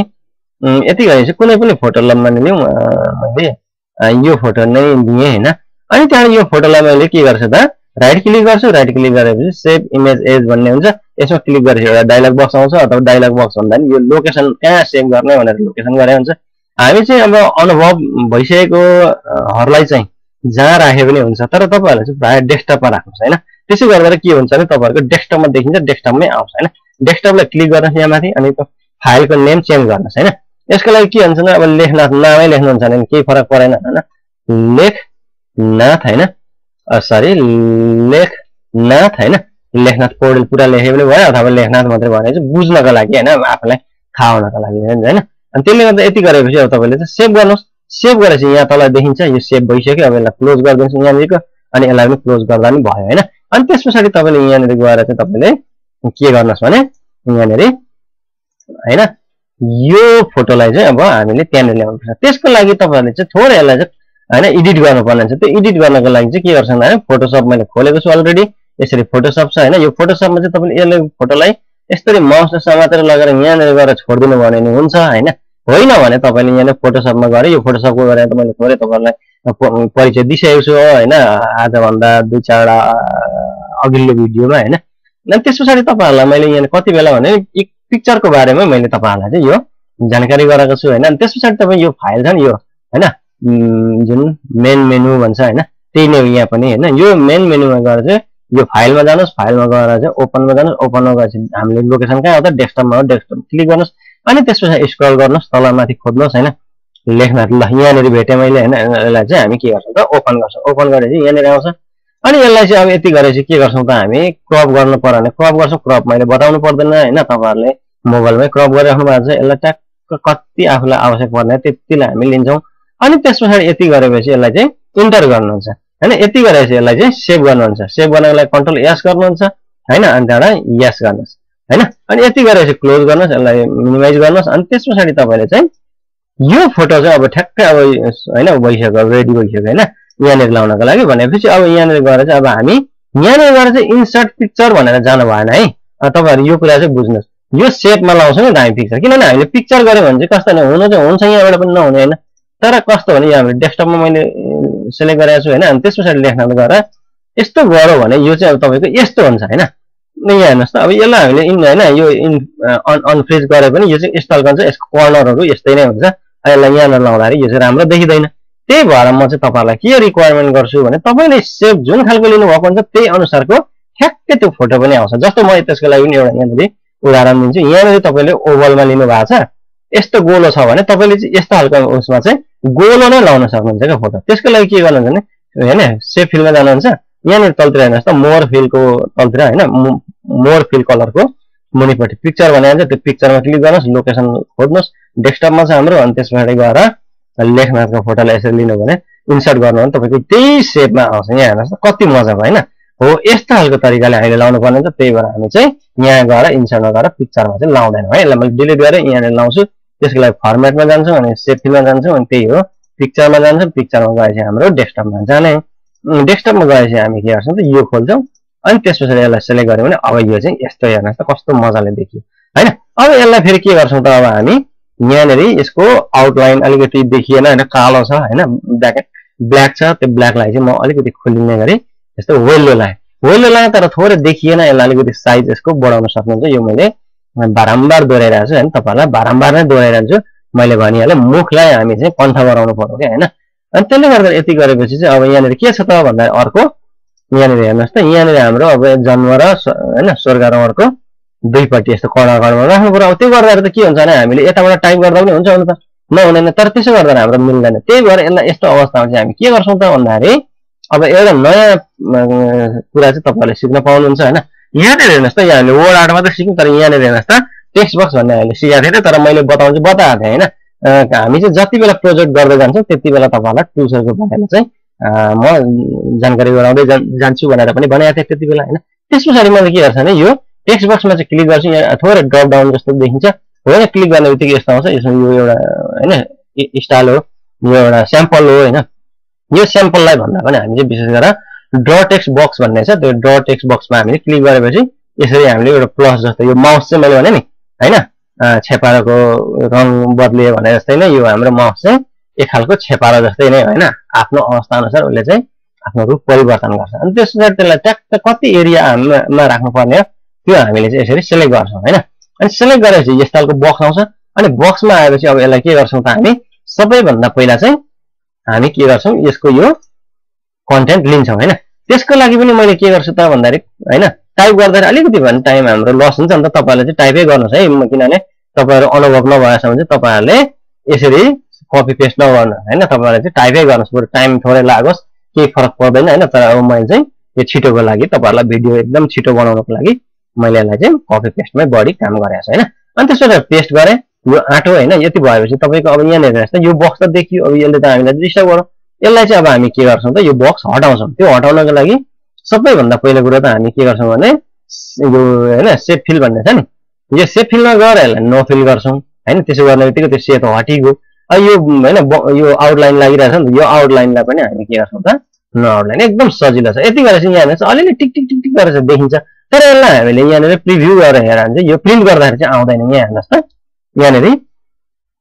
यति गरे चाहिँ कुनै पनि फोटो लम्बानी लिउँ मैले यो फोटो नै लिएँ होइन? अनि त्यहाँबाट यो फोटोलाई मैले के गर्छु त? राइट क्लिक गर्छु राइट क्लिक गरेपछि सेभ इमेज एज भन्ने हुन्छ। यसमा क्लिक गरेपछि एउटा डाइलग बक्स आउँछ अथवा डाइलग बक्स भन्दा पनि यो लोकेसन कहाँ सेभ गर्ने भनेर लोकेसन गरे हुन्छ। हामी चाहिँ अब अनुभव भइसकेकोहरूलाई चाहिँ जहाँ राखे पनि हुन्छ तर तपाईँहरूले चाहिँ प्रायः डेस्कटपमा राख्नुहोस् होइन? त्यसो गर्दा के हुन्छ भने तपाईँहरूको डेस्कटपमा देखिन्छ डेस्कटपमै आउँछ होइन? डेस्कटपलाई क्लिक गर्नुहोस् यहाँ माथि अनि फाइलको नेम चेन्ज गर्नुहोस् होइन? यसको लागि के हुन्छ भने अब लेखनाथ नामै लेख्नुहुन्छ भने केही फरक परेन होइन? लेखनाथ होइन? सरी लेखनाथ होइन लेखनाथ पौडेल पुरा लेखे पनि भयो अथवा लेखनाथ मात्रै भने चाहिँ बुझ्नको लागि होइन आफूलाई थाहा हुनको लागि होइन अनि त्यसले गर्दा यति गरेपछि अब तपाईँले चाहिँ सेभ गर्नुहोस्। सेभ गरेपछि यहाँ तल देखिन्छ यो सेभ भइसक्यो अब यसलाई क्लोज गरिदिनुहोस् यहाँनिरको अनि यसलाई पनि क्लोज गर्दा पनि भयो होइन अनि त्यस पछाडि तपाईँले यहाँनिर गएर चाहिँ तपाईँले के गर्नुहोस् भने यहाँनिर होइन यो फोटोलाई चाहिँ अब हामीले त्यहाँनिर ल्याउनुपर्छ। त्यसको लागि तपाईँहरूले चाहिँ थोरै यसलाई चाहिँ होइन एडिट गर्नुपर्ने हुन्छ। त्यो एडिट गर्नको लागि चाहिँ के गर्छ भने फोटोसप मैले खोलेको छु अलरेडी यसरी फोटोसप छ होइन। यो फोटोसपमा चाहिँ तपाईँले यसले फोटोलाई यसरी माउसले समातेर लगेर यहाँनिर गएर छोडिदिनु भने नि हुन्छ होइन। होइन भने तपाईँले यहाँनिर फोटोसपमा गएर यो फोटोसपको गरेर त मैले थोरै तपाईँलाई परिचय दिइसकेको छु होइन। आजभन्दा दुई चारवटा अघिल्लो भिडियोमा होइन। अनि त्यस पछाडि तपाईँहरूलाई मैले यहाँ कति बेला भने एक पिक्चरको बारेमा मैले तपाईँहरूलाई चाहिँ यो जानकारी गराएको छु होइन। अनि त्यस पछाडि तपाईँ यो फाइल छ नि यो होइन। जुन मेन मेनु भन्छ होइन त्यही नै हो यहाँ पनि होइन। यो मेन मेनुमा गएर चाहिँ यो फाइलमा जानुहोस् फाइलमा गएर चाहिँ ओपनमा जानुहोस् ओपनमा गएपछि हामीले लोकेसन कहाँ आउँछ डेस्कटपमा हो डेस्कटप क्लिक गर्नुहोस् अनि त्यस पछाडि स्क्रल गर्नुहोस् तल माथि खोज्नुहोस् होइन। लेख्न ल यहाँनिर भेटेँ मैले होइन। यसलाई चाहिँ हामी के गर्छौँ त ओपन गर्छौँ। ओपन गरेपछि यहाँनिर आउँछ। अनि यसलाई चाहिँ अब यति गरेपछि के गर्छौँ त हामी क्रप गर्नु पर्यो भने क्रप गर्छौँ। क्रप मैले बताउनु पर्दैन होइन तपाईँहरूले मोबाइलमै क्रप गरिराख्नु भएको छ। यसलाई ट्याक्क कति आफूलाई आवश्यक पर्दैन त्यतिलाई हामी लिन्छौँ। अनि त्यस पछाडि यति गरेपछि यसलाई चाहिँ इन्टर गर्नुहुन्छ। होइन? यति गरेपछि यसलाई चाहिँ सेभ गर्नुहुन्छ। सेभ गर्नको लागि कन्ट्रोल एस गर्नुहुन्छ। होइन? अनि त्यहाँबाट यस गर्नुहोस्। होइन? अनि यति गरेपछि क्लोज गर्नुहोस् यसलाई मिनिमाइज गर्नुहोस्। अनि त्यस पछाडि तपाईँले चाहिँ यो फोटो चाहिँ अब ठ्याक्कै अब होइन भइसक्यो रेडी भइसक्यो होइन? यहाँनिर लाउनको लागि भनेपछि अब यहाँनिर गएर चाहिँ अब हामी यहाँनिर गएर चाहिँ इन्सर्ट पिक्चर भनेर जानु भएन है। तपाईँहरू यो कुरा चाहिँ बुझ्नुहोस्। यो सेपमा लाउँछौँ नि त हामी पिक्चर किनभने हामीले पिक्चर गऱ्यो भने चाहिँ कस्तो हुनु चाहिँ हुन्छ यहाँबाट पनि नहुने होइन? तर कस्तो भने यो हामीले डेस्कटपमा मैले सेलेक्ट गरेको छु होइन अनि त्यस पछाडि लेख्न गएर यस्तो गरौँ भने यो चाहिँ अब तपाईँको यस्तो हुन्छ होइन। यहाँ हेर्नुहोस् त अब यसलाई हामीले इन होइन यो इन अन अनफ्रिज गरे पनि यो चाहिँ यस्तो खालको हुन्छ यसको कर्नरहरू यस्तै नै हुन्छ। यसलाई यहाँनिर लाउँदाखेरि यो चाहिँ राम्रो देखिँदैन। त्यही भएर म चाहिँ तपाईँहरूलाई के रिक्वायरमेन्ट गर्छु भने तपाईँले सेप जुन खालको लिनुभएको हुन्छ त्यही अनुसारको ठ्याक्कै त्यो फोटो पनि आउँछ। जस्तो म त्यसको लागि पनि एउटा यहाँनिर उदाहरण दिन्छु। यहाँनिर तपाईँले ओभलमा लिनु भएको छ। यस्तो गोलो छ भने तपाईँले चाहिँ यस्तो खालको उसमा चाहिँ गोलो नै लाउन सक्नुहुन्छ क्या फोटो। त्यसको लागि के गर्नुहुन्छ भने होइन सेप फिलमा जानुहुन्छ। यहाँनिर तलतिर हेर्नुहोस् त मोर फिलको तलतिर होइन मोर फिल कलरको मुनिपट्टि पिक्चर भने त्यो पिक्चरमा क्लिक गर्नुहोस् लोकेसन खोज्नुहोस् डेस्कटपमा छ हाम्रो अनि त्यस गएर लेखनाथको फोटोलाई यसरी लिनु भने इन्सर्ट गर्नु भने तपाईँको त्यही सेपमा आउँछ। यहाँ हेर्नुहोस् त कति मजाको होइन। हो यस्तो खालको तरिकाले हामीले लाउनु पर्ने हुन्छ। त्यही भएर हामी चाहिँ यहाँ गएर इन्सर्टमा गएर पिक्चरमा चाहिँ लाउँदैनौँ है। यसलाई मैले डिलिट गरेर यहाँनिर लाउँछु। त्यसको लागि फर्मेटमा जान्छौँ अनि सेफ्टीमा जान्छौँ अनि त्यही हो। पिक्चरमा जान्छौँ पिक्चरमा गएपछि हाम्रो डेस्कटपमा जाने। डेस्कटपमा गएपछि हामी के गर्छौँ त यो खोल्छौँ अनि त्यस पछाडि यसलाई सेलेक्ट गऱ्यौँ भने अब यो चाहिँ यस्तो हेर्नुहोस् त कस्तो मजाले देखियो। होइन? अब यसलाई फेरि के गर्छौँ त अब हामी यहाँनिर यसको आउटलाइन अलिकति देखिएन होइन कालो छ होइन ब्ल्याक ब्ल्याक छ त्यो ब्ल्याकलाई चाहिँ म अलिकति खोलिने गरी यस्तो वेल्लो लाएँ वेल्लो लाएँ तर थोरै देखिएन यसलाई अलिकति साइज यसको बढाउन सक्नुहुन्छ यो मैले बारम्बार दोहोऱ्याइरहेको छु होइन तपाईँहरूलाई बारम्बार नै दोहोऱ्याइरहन्छु। मैले भनिहालेँ मुखलाई हामी चाहिँ कण्ठ गराउनु पर्यो क्या होइन? अनि त्यसले गर्दा यति गरेपछि चाहिँ अब यहाँनिर के छ त भन्दा अर्को? यहाँनिर हेर्नुहोस् त यहाँनिर हाम्रो अब जन्म र होइन स्वर्ग र अर्को दुईपट्टि यस्तो कडा कडमा राख्नु पऱ्यो अब त्यो गर्दाखेरि त के हुन्छ भने हामीले यताबाट टाइप गर्दा पनि हुन्छ हुनु त। नहुँदैन तर त्यसो गर्दा हाम्रो मिल्दैन। त्यही भएर यसलाई यस्तो अवस्थामा चाहिँ हामी के गर्छौँ त भन्दाखेरि अब एउटा नयाँ कुरा चाहिँ तपाईँहरूले सिक्न पाउनुहुन्छ होइन? यहाँनिर हेर्नुहोस् त यहाँ हामीले वर्ड आर्ट मात्रै सिक्यौँ तर यहाँनिर हेर्नुहोस् त टेक्स्ट बक्स भन्ने हामीले सिकाएको थिएँ तर मैले बताउनु चाहिँ बताएको थिएँ होइन? हामी चाहिँ जति बेला प्रोजेक्ट गर्दै जान्छौँ त्यति बेला तपाईँहरूलाई टुल्सहरूको बारेमा चाहिँ म जानकारी गराउँदै जान्छु भनेर पनि भनेको थिएँ त्यति बेला होइन? त्यस पछाडि मैले के गर्छ भने यो टेक्स्ट बक्समा चाहिँ क्लिक गर्छु यहाँ थोरै ड्रप डाउन जस्तो देखिन्छ होइन क्लिक गर्ने बित्तिकै यस्तो आउँछ यसमा यो एउटा होइन स्टाइल हो यो एउटा स्याम्पल हो होइन? यो स्याम्पललाई भन्दा पनि हामी चाहिँ विशेष गरेर ड्र टेक्स्ट बक्स भन्ने छ त्यो ड्र टेक्स्ट बक्समा हामीले क्लिक गरेपछि यसरी हामीले एउटा प्लस जस्तो यो माउस चाहिँ मैले भने नि होइन? छेपारोको रङ बदलियो भने जस्तै नै यो हाम्रो माउस चाहिँ एक खालको छेपारो जस्तै नै होइन? आफ्नो अवस्था अनुसार उसले चाहिँ आफ्नो रूप परिवर्तन गर्छ। अनि त्यस पछाडि त्यसलाई ट्याक्क कति एरियामा राख्नुपर्ने हो त्यो हामीले चाहिँ यसरी सेलेक्ट गर्छौँ होइन? अनि सेलेक्ट गरेपछि यस्तो खालको बक्स आउँछ। अनि बक्समा आएपछि अब यसलाई के गर्छौँ त हामी? सबैभन्दा पहिला चाहिँ हामी के गर्छौँ यसको यो कन्टेन्ट लिन्छौँ होइन? त्यसको लागि पनि मैले के गर्छु त भन्दाखेरि होइन? टाइप गर्दाखेरि अलिकति भने टाइम हाम्रो लस हुन्छ नि त। तपाईँहरूले चाहिँ टाइपै गर्नुहोस् है। किनभने तपाईँहरू अनुभव नभएछ भने चाहिँ तपाईँहरूले यसरी कपी पेस्ट नगर्नु होइन? तपाईँलाई चाहिँ टाइपै गर्नुहोस्। बरु टाइम थोरै लागोस् केही फरक पर्दैन होइन? तर अब मैले चाहिँ यो छिटोको लागि तपाईँहरूलाई भिडियो एकदम छिटो बनाउनको लागि मैले यसलाई चाहिँ कपी पेस्टमै बढी काम गरेको छु होइन? अनि त्यसपछि पेस्ट गरेँ। यो आँटो होइन? यति भएपछि तपाईँको अब यहाँनिर यो बक्स त देखियो। अब यसले त हामीलाई डिस्टर्ब गरौँ यसलाई चाहिँ अब हामी के गर्छौँ त? यो बक्स हटाउँछौँ। त्यो हटाउनको लागि सबैभन्दा पहिलो कुरो त हामी के गर्छौँ भने यो होइन सेप फिल भन्ने छ नि। यो सेप फिलमा गएर यसलाई नो फिल गर्छौँ। होइन त्यसो गर्ने बित्तिकै त्यो सेप हटिगयो। यो होइन यो आउटलाइन लागिरहेछ नि त यो आउटलाइनलाई पनि हामी के गर्छौँ त? न आउटलाइन एकदम सजिलो छ। यति गरेर चाहिँ यहाँ हेर्नुहोस् अलिअलि टिक टिक टिक टिक गरेर देखिन्छ। तर यसलाई हामीले यहाँनिर प्रिभ्यू गरेर हेर भने चाहिँ यो प्रिन्ट गर्दाखेरि चाहिँ आउँदैन। यहाँ हेर्नुहोस् त। यहाँनिर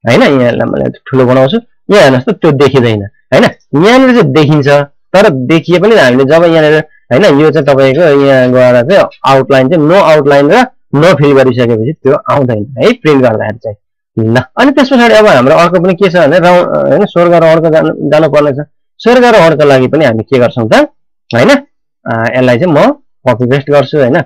होइन यहाँलाई मैले ठुलो बनाउँछु। यहाँ हेर्नुहोस् त त्यो देखिँदैन होइन यहाँनिर चाहिँ देखिन्छ तर देखिए पनि हामीले जब यहाँनिर होइन यो चाहिँ तपाईँको यहाँ गएर चाहिँ आउटलाइन चाहिँ नो आउटलाइन र नो फिल गरिसकेपछि त्यो आउँदैन है प्रिन्ट गर्दाखेरि चाहिँ ल अनि त्यस पछाडि अब हाम्रो अर्को पनि के छ भने राउन्ड होइन स्वर्ग राउन्डको जानु जानुपर्ने छ स्वर्ग राउन्डको लागि पनि हामी के गर्छौँ त होइन यसलाई चाहिँ म कपी पेस्ट गर्छु होइन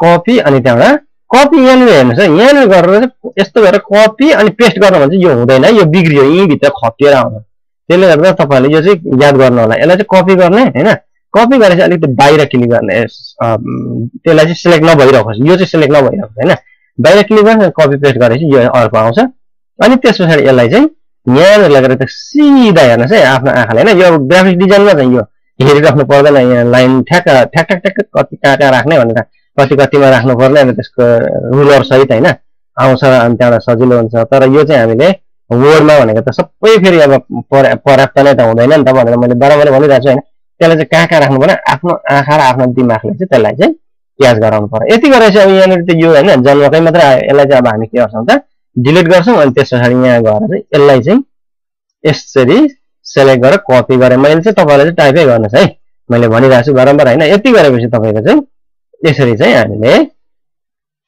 कपी अनि त्यहाँबाट कपी यहाँनिर हेर्नुहोस् है यहाँनिर गरेर चाहिँ यस्तो गरेर कपी अनि पेस्ट गर्नु भने चाहिँ यो हुँदैन यो बिग्रियो यहीँभित्र खपिएर आउँछ। त्यसले गर्दा तपाईँहरूले यो चाहिँ याद गर्नु होला। यसलाई चाहिँ कपी गर्ने होइन? कपी गरेर चाहिँ अलिकति बाहिर क्लिक गर्ने त्यसलाई चाहिँ सिलेक्ट नभइरहेको यो चाहिँ सिलेक्ट नभइरहेको होइन? बाहिर क्लिक गर्ने कपी पेस्ट गरेपछि यो अर्को आउँछ। अनि त्यस पछाडि यसलाई चाहिँ यहाँनिर लगेर त्यो सिधा हेर्नुहोस् है आफ्नो आँखाले होइन? यो ग्राफिक डिजाइनमा चाहिँ यो हेरिराख्नु पर्दैन यहाँ लाइन ठ्याक्क ठ्याक ठ्याक ठ्याक्क कति कहाँ कहाँ राख्ने भनेर। कति कतिमा राख्नु पर्ने अनि त्यसको रुलर सहित होइन आउँछ अनि त्यहाँबाट सजिलो हुन्छ। तर यो चाहिँ हामीले वर्डमा भनेको त सबै फेरि अब पर्याप्त नै त हुँदैन नि त भनेर मैले बराबर भनिरहेको छु होइन। त्यसलाई चाहिँ कहाँ कहाँ राख्नु पर्ने आफ्नो आँखा र आफ्नो दिमागले चाहिँ त्यसलाई चाहिँ क्याच गराउनु पर्यो। यति गरेर चाहिँ अब यहाँनिर त यो होइन जन्मकै मात्रै यसलाई चाहिँ अब हामी के गर्छौँ त डिलिट गर्छौँ अनि त्यस पछाडि यहाँ गएर चाहिँ यसलाई चाहिँ यसरी सेलेक्ट गरेर कपी गरेँ। मैले चाहिँ तपाईँलाई चाहिँ टाइपै गर्नुहोस् है। मैले भनिरहेको छु बारम्बार होइन। यति गरेपछि तपाईँको चाहिँ यसरी चाहिँ हामीले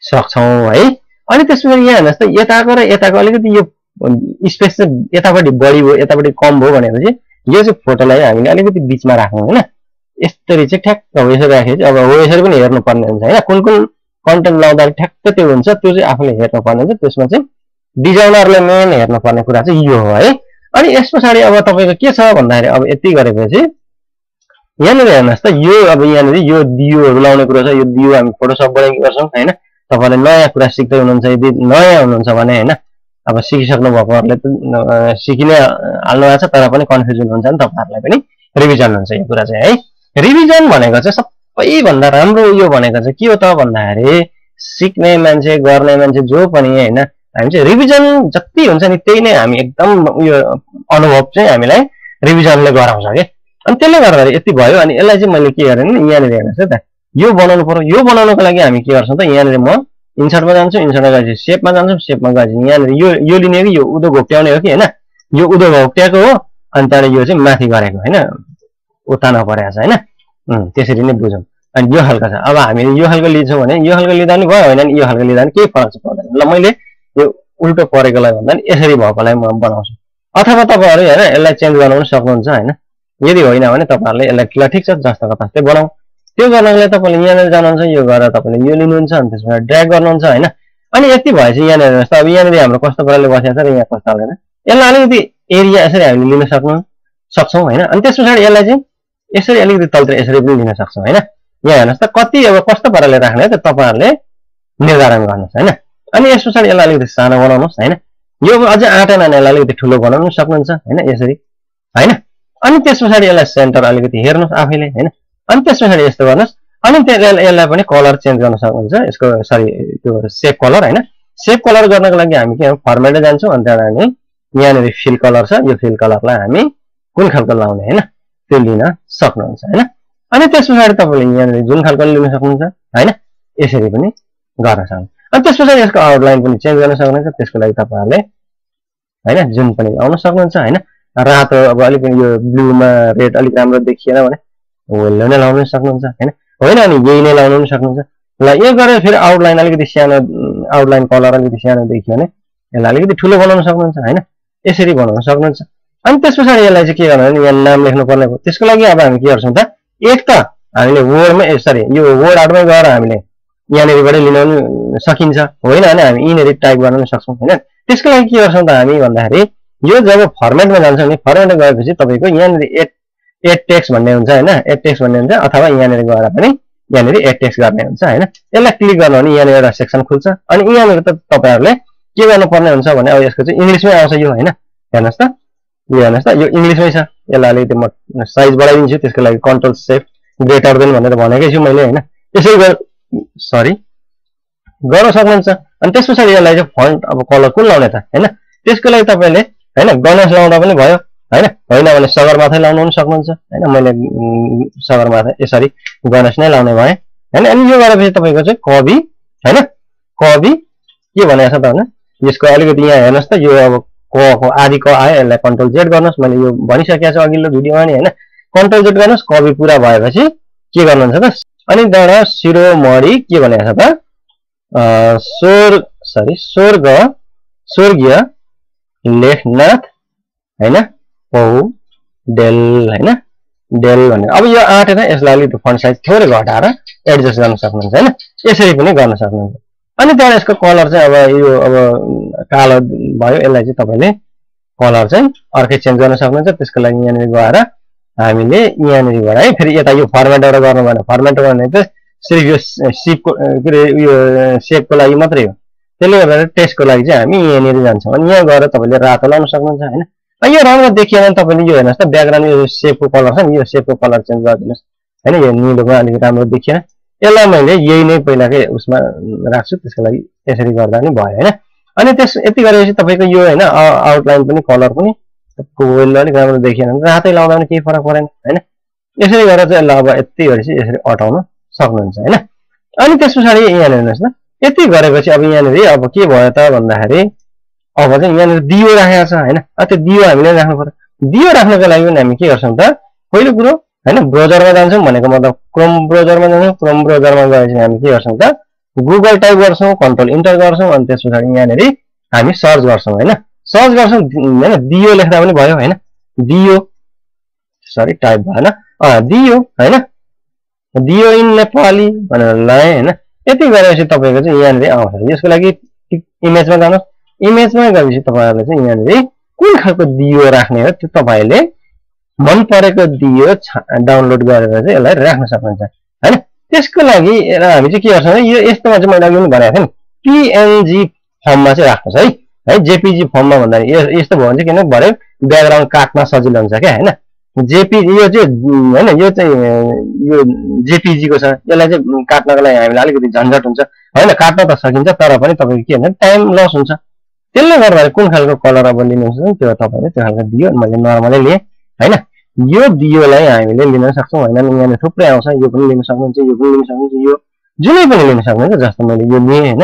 सक्छौँ है। अनि त्यस पछाडि यहाँ हेर्नुहोस् त यताको र यताको अलिकति यो स्पेस चाहिँ यतापट्टि बढी भयो यतापट्टि कम भयो भनेपछि यो चाहिँ फोटोलाई हामीले अलिकति बिचमा राख्नु होइन। यसरी चाहिँ ठ्याक्क हो यसरी राखेपछि अब हो यसरी पनि हेर्नुपर्ने हुन्छ होइन। कुन कुन कन्टेन्ट लाउँदा ठ्याक्क त्यो हुन्छ त्यो चाहिँ आफूले हेर्नुपर्ने हुन्छ। त्यसमा चाहिँ डिजाइनरले मेन हेर्नुपर्ने कुरा चाहिँ यो हो है। अनि यस पछाडि अब तपाईँको के छ भन्दाखेरि अब यति गरेपछि यहाँनिर हेर्नुहोस् त यो अब यहाँनिर यो दियोहरू लाउने कुरो छ यो दियो हामी फोटोसपबाट के गर्छौँ होइन तपाईँले नयाँ कुरा सिक्दै हुनुहुन्छ यदि नयाँ हुनुहुन्छ भने होइन अब सिकिसक्नु भएकोहरूले त सिकि नै हाल्नु भएको छ तर पनि कन्फ्युजन हुन्छ नि तपाईँहरूलाई पनि रिभिजन हुन्छ यो कुरा चाहिँ है रिभिजन भनेको चाहिँ सबैभन्दा राम्रो यो भनेको चाहिँ के हो त भन्दाखेरि सिक्ने मान्छे गर्ने मान्छे जो पनि होइन हामी चाहिँ रिभिजन जति हुन्छ नि त्यही नै हामी एकदम उयो अनुभव चाहिँ हामीलाई रिभिजनले गराउँछ कि अनि त्यसले गर्दाखेरि यति भयो अनि यसलाई चाहिँ मैले के गरेँ नि यहाँनिर हेर्नुहोस् है त। यो बनाउनु पऱ्यो यो बनाउनुको लागि हामी के गर्छौँ त यहाँनिर म इन्सर्टमा जान्छु इन्सर्टमा गएपछि सेपमा जान्छु सेपमा गएपछि यहाँनिर यो यो लिने कि यो उदो घोप्ट्याउने हो कि होइन? यो उदो घोप्ट्याएको हो अनि त्यहाँदेखि यो चाहिँ माथि गरेको होइन? उतान परेको छ होइन? त्यसरी नै बुझौँ। अनि यो खालको छ। अब हामीले यो खालको लिन्छौँ भने यो खालको लिँदा पनि भयो होइन यो खालको लिँदा पनि केही फरक चाहिँ पर्दैन। ल मैले यो उल्टो परेकोलाई भन्दा पनि यसरी भएकोलाई म बनाउँछु। अथवा तपाईँहरू होइन यसलाई चेन्ज गर्न पनि सक्नुहुन्छ होइन? यदि होइन भने तपाईँहरूले यसलाई ल ठिक छ जस्तो तस्तै बनाऊ। त्यो गर्नको लागि तपाईँले यहाँनिर जानुहुन्छ यो गरेर तपाईँले यो लिनुहुन्छ अनि त्यसमा ड्र्याग गर्नुहुन्छ होइन? अनि यति भएपछि यहाँनिर हेर्नुहोस् अब यहाँनिर हाम्रो कस्तो प्रकारले बसेको छ र यहाँ कस्तो हाल्दैन यसलाई अलिकति एरिया यसरी हामीले लिन सक्नु सक्छौँ होइन? अनि त्यस पछाडि यसलाई चाहिँ यसरी अलिकति तलतिर यसरी पनि लिन सक्छौँ होइन? यहाँ हेर्नुहोस् त कति अब कस्तो पाराले राख्ने त तपाईँहरूले निर्धारण गर्नुहोस् होइन? अनि यस पछाडि यसलाई अलिकति सानो बनाउनुहोस् होइन? यो अझै आँटेन भने यसलाई अलिकति ठुलो बनाउनु सक्नुहुन्छ होइन? यसरी होइन? अनि त्यस पछाडि यसलाई सेन्टर अलिकति हेर्नुहोस् आफैले होइन? अनि त्यस पछाडि यस्तो गर्नुहोस्। अनि यसलाई पनि कलर चेन्ज गर्न सक्नुहुन्छ। यसको सरी त्यो सेप कलर होइन? सेप कलर गर्नको लागि हामी के फर्मेटै जान्छौँ। अनि त्यहाँबाट हामी यहाँनिर फिल कलर छ। यो फिल कलरलाई हामी कुन खालको लाउने होइन? त्यो लिन सक्नुहुन्छ होइन? अनि त्यस पछाडि तपाईँले यहाँनिर जुन खालको लिन सक्नुहुन्छ होइन? यसरी पनि गर्न सक्नुहुन्छ। अनि त्यस पछाडि यसको आउटलाइन पनि चेन्ज गर्न सक्नुहुन्छ। त्यसको लागि तपाईँहरूले होइन जुन पनि आउन सक्नुहुन्छ होइन? रातो अब अलिक यो ब्लूमा रेड अलिक राम्रो देखिएन भने वेल्लो नै लाउनु सक्नुहुन्छ होइन? होइन अनि यही नै लाउनु पनि सक्नुहुन्छ। ल यो गरेर फेरि आउटलाइन अलिकति सानो आउटलाइन कलर अलिकति सानो देखियो भने यसलाई अलिकति ठुलो बनाउन सक्नुहुन्छ होइन? यसरी बनाउन सक्नुहुन्छ। अनि त्यस पछाडि यसलाई चाहिँ के गर्नु भने यहाँ नाम लेख्नु पर्ने भयो। त्यसको लागि अब हामी के गर्छौँ त एक त हामीले वर्डमै सरी यो वर्ड आर्टमै गएर हामीले यहाँनिरबाटै लिन पनि सकिन्छ। होइन भने हामी यिनीहरू टाइप गर्न पनि सक्छौँ होइन? त्यसको लागि के गर्छौँ त हामी भन्दाखेरि यो जब फर्मेटमा जान्छ भने फर्मेटमा गएपछि तपाईँको यहाँनिर एड एड टेक्स भन्ने हुन्छ होइन? एड टेक्स भन्ने हुन्छ अथवा यहाँनिर गएर पनि यहाँनिर एड टेक्स गर्ने हुन्छ होइन? यसलाई क्लिक गर्नु भने यहाँनिर एउटा सेक्सन खुल्छ। अनि यहाँनिर त तपाईँहरूले के गर्नुपर्ने हुन्छ भने अब यसको चाहिँ इङ्ग्लिसमै आउँछ यो होइन? हेर्नुहोस् त। यो हेर्नुहोस् त। यो इङ्ग्लिसमै छ। यसलाई अलिकति म साइज बढाइदिन्छु। त्यसको लागि कन्ट्रोल सेफ ग्रेटर देन भनेर भनेकै छु मैले होइन? त्यसै गर सरी गर्न सक्नुहुन्छ। अनि त्यस पछाडि यसलाई चाहिँ फन्ट अब कलर कुन लाउने त होइन? त्यसको लागि तपाईँले होइन? गणेश लाउँदा पनि भयो होइन? होइन भने सगरमाथै लाउनु पनि सक्नुहुन्छ होइन? मैले सगरमाथा यसरी गणेश नै लाउने भएँ होइन? अनि यो गरेपछि तपाईँको चाहिँ कवि होइन? कवि के भनेको छ त होइन यसको अलिकति यहाँ हेर्नुहोस् त यो अब कको आदि क आयो यसलाई कन्ट्रोल जेड गर्नुहोस्। मैले यो भनिसकेको छु अघिल्लो भिडियोमा नि होइन? कन्ट्रोल जेड गर्नुहोस् कवि पुरा भएपछि के गर्नुहुन्छ त? अनि त्यहाँबाट शिरोमणि के भनेको छ त? स्वर्ग सरी स्वर्ग स्वर्गीय लेखनाथ होइन पौ डेल होइन डेल भनेर अब यो आँटेर यसलाई अलिकति फन्ट साइज थोरै घटाएर एडजस्ट गर्न सक्नुहुन्छ होइन यसरी पनि गर्न सक्नुहुन्छ अनि त्यहाँबाट यसको कलर चाहिँ अब यो अब कालो भयो यसलाई चाहिँ तपाईँले कलर चाहिँ अर्कै चेन्ज गर्न सक्नुहुन्छ त्यसको लागि यहाँनिर गएर हामीले यहाँनिरबाट है फेरि यता यो फर्मेटबाट गर्नु भएन फर्मेट गर्ने चाहिँ सिर्फ यो सिपको के अरे उयो सेपको लागि मात्रै हो त्यसले गर्दा टेस्टको लागि चाहिँ हामी यहाँनिर जान्छौँ। अनि यहाँ गएर तपाईँले रातो लाउन सक्नुहुन्छ होइन? यो राम्रो देखियो भने तपाईँले यो हेर्नुहोस् त ब्याकग्राउन्ड यो सेपको कलर छ नि यो सेपको कलर चेन्ज गरिदिनुहोस्। होइन यो निलोमा अलिक राम्रो देखिएन। यसलाई मैले यही नै पहिलाकै उसमा राख्छु त्यसको लागि यसरी गर्दा नि भयो होइन? अनि त्यस यति गरेपछि तपाईँको यो होइन आउटलाइन पनि कलर पनि अलिक राम्रो देखिएन भने रातै लाउँदा पनि केही फरक परेन होइन? यसरी गरेर चाहिँ यसलाई अब यति गरेपछि यसरी अटाउन सक्नुहुन्छ होइन? अनि त्यस पछाडि यहाँनिर हेर्नुहोस् न। यति गरेपछि अब यहाँनिर अब के भयो त भन्दाखेरि अब चाहिँ यहाँनिर दियो राखेको छ होइन? त्यो दियो हामीले राख्नु पर्यो दियो राख्नको लागि पनि हामी के गर्छौँ त पहिलो कुरो होइन ब्रोजरमा जान्छौँ भनेको मतलब क्रोम ब्रोजरमा जान्छौँ क्रोम ब्रोजरमा गएपछि हामी के गर्छौँ त गुगल टाइप गर्छौँ कन्ट्रोल इन्टर गर्छौँ अनि त्यस पछाडि यहाँनिर हामी सर्च गर्छौँ होइन? सर्च गर्छौँ होइन दियो लेख्दा पनि भयो होइन? दियो सरी टाइप भएन। दियो होइन? दियो इन नेपाली भनेर लाएँ होइन? यति गरेपछि तपाईँको चाहिँ यहाँनिर आउँछ। यसको लागि इमेजमा जानुहोस्। इमेजमा गएपछि तपाईँहरूले चाहिँ यहाँनिर कुन खालको दियो राख्ने हो त्यो तपाईँले मन परेको दियो डाउनलोड गरेर चाहिँ यसलाई राख्न सक्नुहुन्छ। होइन? त्यसको लागि हामी चाहिँ के गर्छौँ यो यस्तोमा चाहिँ मैले अघि पनि भनेको थिएँ पिएनजी फर्ममा चाहिँ राख्नुहोस् है। है जेपिजी फर्ममा भन्दाखेरि यस्तो भयो भने चाहिँ किन भरे ब्याकग्राउन्ड काट्न सजिलो हुन्छ क्या होइन? जेपी यो चाहिँ होइन यो चाहिँ यो जेपिजीको छ। यसलाई चाहिँ काट्नको लागि हामीलाई अलिकति झन्झट हुन्छ। होइन काट्न त सकिन्छ तर पनि तपाईँको के भन्छ टाइम लस हुन्छ। त्यसले गर्दाखेरि कुन खालको कलर अब लिनुहुन्छ त्यो तपाईँले त्यो खालको दियो मैले नर्मलै लिएँ होइन? यो दियोलाई हामीले लिन सक्छौँ होइन? यहाँनिर थुप्रै आउँछ यो पनि लिन सक्नुहुन्छ यो पनि लिन सक्नुहुन्छ यो जुनै पनि लिन सक्नुहुन्छ जस्तो मैले यो लिएँ होइन?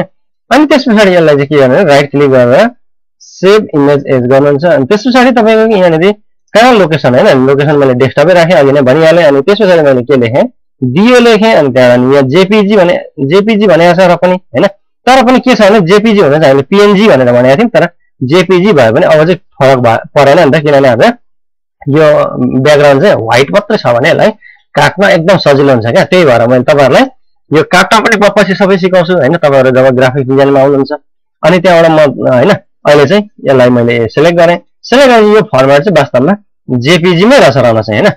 अनि त्यस पछाडि यसलाई चाहिँ के गर्नु राइट क्लिक गरेर सेभ इमेज एज गर्नुहुन्छ। अनि त्यस पछाडि तपाईँको यहाँनिर कहाँ लोकेसन होइन लोकेसन मैले डेस्कटपै राखेँ अघि नै भनिहालेँ अनि त्यस पछाडि मैले के लेखेँ डिओ लेखेँ अनि त्यहाँबाट यहाँ जेपिजी भने जेपिजी भनेको छ र पनि होइन तर पनि के छ भने जेपिजी भने चाहिँ हामीले पिएनजी भनेर भनेको थियौँ तर जेपिजी भयो भने अब चाहिँ फरक भयो परेन नि त किनभने अब यो ब्याकग्राउन्ड चाहिँ व्हाइट मात्रै छ भने यसलाई काट्न एकदम सजिलो हुन्छ क्या? त्यही भएर मैले तपाईँहरूलाई यो काट्न पनि पछि सबै सिकाउँछु होइन तपाईँहरू जब ग्राफिक डिजाइनमा आउनुहुन्छ अनि त्यहाँबाट म होइन अहिले चाहिँ यसलाई मैले सेलेक्ट गरेँ गरेर यो फर्मेट चाहिँ वास्तवमा जेपिजीमै रहेछ रहन चाहिँ होइन?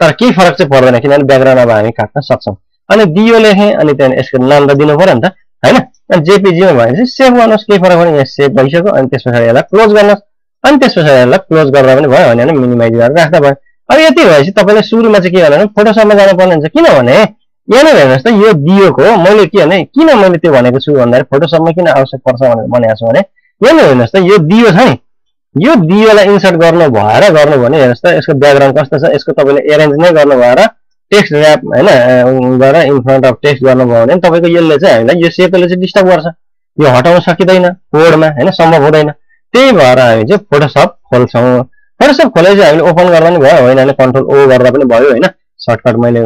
तर केही फरक चाहिँ पर्दैन किनभने ब्याकग्राउन्ड अब हामी काट्न सक्छौँ। अनि दियो लेखेँ अनि त्यहाँदेखि यसको नाम त दिनु पऱ्यो नि त होइन? अनि जेपिजीमा भने सेभ गर्नुहोस् केही फरक पनि यहाँ सेभ भइसक्यो अनि त्यस पछाडि यसलाई क्लोज गर्नुहोस्। अनि त्यस पछाडि यसलाई क्लोज गर्दा पनि भयो भने मिनिमाइज गरेर राख्दा भयो। अब यति भएपछि तपाईँले सुरुमा चाहिँ के गर्नु फोटोसपमा जानुपर्ने हुन्छ। किनभने यहाँनिर हेर्नुहोस् त यो दियोको मैले के भने किन मैले त्यो भनेको छु भन्दाखेरि फोटोसपमा किन आवश्यक पर्छ भनेर भनेको छु भने यहाँनिर हेर्नुहोस् त यो दियो छ नि। यो दियोलाई इन्सर्ट गर्नु भएर गर्नु भने हेर्नुहोस् त यसको ब्याकग्राउन्ड कस्तो छ यसको तपाईँले एरेन्ज नै गर्नु भएर टेक्स्ट ऱ्याप होइन गरेर इन फ्रन्ट अफ टेक्स्ट गर्नुभयो भने तपाईँको यसले चाहिँ हामीलाई यो सेपले चाहिँ डिस्टर्ब गर्छ। यो हटाउन सकिँदैन कोडमा होइन सम्भव हुँदैन। त्यही भएर हामी चाहिँ फोटोसप खोल्छौँ। फोटोसप खोले चाहिँ हामीले ओपन गर्दा पनि भयो होइन भने कन्ट्रोल ओ गर्दा पनि भयो होइन। सर्टकट मैले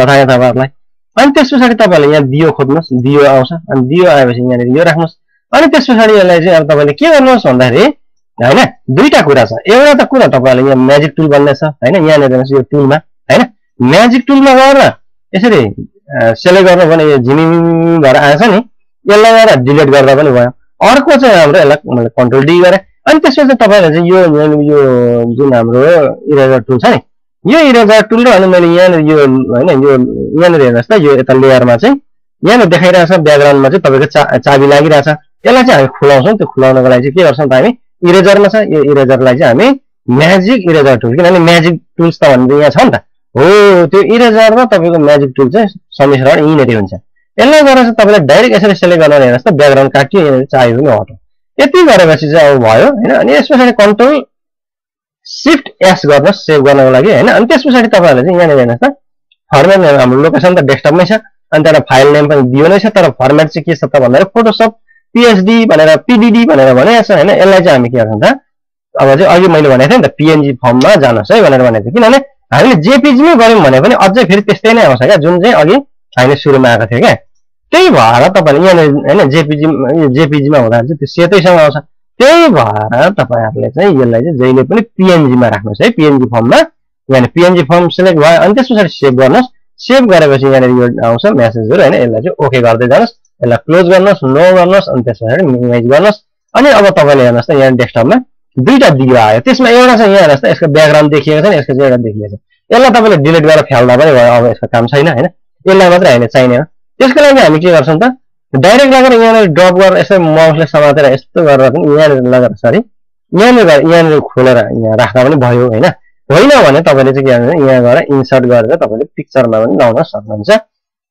बताएँ तपाईँहरूलाई। अनि त्यस पछाडि तपाईँहरूले यहाँ दियो खोज्नुहोस् दियो आउँछ। अनि दियो आएपछि यहाँनिर यो राख्नुहोस्। अनि त्यस पछाडि यसलाई चाहिँ अब तपाईँले के गर्नुहोस् भन्दाखेरि होइन? दुईवटा कुरा छ। एउटा त कुरा तपाईँहरूले यहाँ म्याजिक टुल भन्ने छ होइन यहाँनिर यो टुलमा होइन? म्याजिक टुलमा गएर यसरी सेलेक्ट गर्नु भने यो झिमी भएर आएछ नि यसलाई गएर डिलिट गर्दा पनि भयो। अर्को चाहिँ हाम्रो यसलाई मैले कन्ट्रोल डी गरेँ। अनि त्यसपछि तपाईँले चाहिँ यो यो जुन हाम्रो इरेजर टुल छ नि यो इरेजर टुल र अनि मैले यहाँनिर यो होइन यो यहाँनिर हेर्नुहोस् त यो यता लेयरमा चाहिँ यहाँनिर देखाइरहेको छ ब्याकग्राउन्डमा चाहिँ तपाईँको चा चाबी लागिरहेछ। यसलाई चाहिँ हामी खुलाउँछौँ। त्यो खुलाउनको लागि चाहिँ के गर्छौँ त हामी इरेजरमा छ यो इरेजरलाई चाहिँ हामी म्याजिक इरेजर टुल किनभने म्याजिक टुल्स त भनेर यहाँ छ नि त। हो त्यो इरेजर र तपाईँको म्याजिक टुल चाहिँ समिश्रण यहीँनिर हुन्छ। यसलाई गरेर चाहिँ तपाईँले डाइरेक्ट यसरी सेलेक्ट गर्न हेर्नुहोस् त ब्याकग्राउन्ड काट्यो चाबी पनि हटो यति गरेपछि चाहिँ अब भयो होइन? अनि यस पछाडि कन्ट्रोल सिफ्ट एस गर्नुहोस् सेभ गर्नको लागि होइन? अनि त्यस पछाडि तपाईँहरूले चाहिँ यहाँनिर हेर्नुहोस् त फर्मेट हाम्रो लोकेसन त डेस्कटपमै छ अनि त्यहाँबाट फाइल नेम पनि दियो नै छ तर फर्मेट चाहिँ के छ त भन्दाखेरि फोटोसप पिएचडी भनेर पिडिडी भनेर भनेको छ होइन यसलाई चाहिँ हामी के गर्छौँ त अब चाहिँ अघि मैले भनेको थिएँ नि त पिएनजी फर्ममा जानुहोस् है भनेर भनेको थिएँ। किनभने हामीले जेपिजीमै गऱ्यौँ भने पनि अझै फेरि त्यस्तै नै आउँछ क्या जुन चाहिँ अघि हामीले सुरुमा आएको थियो क्या। त्यही भएर तपाईँले यहाँनिर होइन जेपिजी जेपिजीमा हुँदा चाहिँ त्यो सेतैसँग आउँछ। त्यही भएर तपाईँहरूले चाहिँ यसलाई चाहिँ जहिले पनि पिएनजीमा राख्नुहोस् है पिएनजी फर्ममा यहाँनिर पिएनजी फर्म सेलेक्ट भयो अनि त्यस पछाडि सेभ गर्नुहोस्। सेभ गरेपछि यहाँनिर यो आउँछ म्यासेजहरू होइन यसलाई चाहिँ ओके गर्दै जानुहोस्। यसलाई क्लोज गर्नुहोस् नो गर्नुहोस् अनि त्यस पछाडि मिनिमाइज गर्नुहोस्। अनि अब तपाईँले हेर्नुहोस् त यहाँ डेस्कटपमा दुईवटा दियो आयो। त्यसमा एउटा चाहिँ यहाँ हेर्नुहोस् त यसको ब्याकग्राउन्ड देखिएको छ नि यसको चाहिँ एउटा देखिएको छ यसलाई तपाईँले डिलिट गरेर फ्याल्दा पनि भयो अब यसको काम छैन होइन? यसलाई मात्रै हामीले चाहिने हो। त्यसको लागि हामी के गर्छौँ त डाइरेक्ट लगेर यहाँनिर ड्रप गरेर यसो माउसले समातेर यस्तो गरेर पनि यहाँनिर लगेर सरी यहाँनिर यहाँनिर खोलेर यहाँ राख्दा पनि भयो होइन? होइन भने तपाईँले चाहिँ के गर्नु यहाँ गएर इन्सर्ट गरेर तपाईँले पिक्चरमा पनि लाउन सक्नुहुन्छ।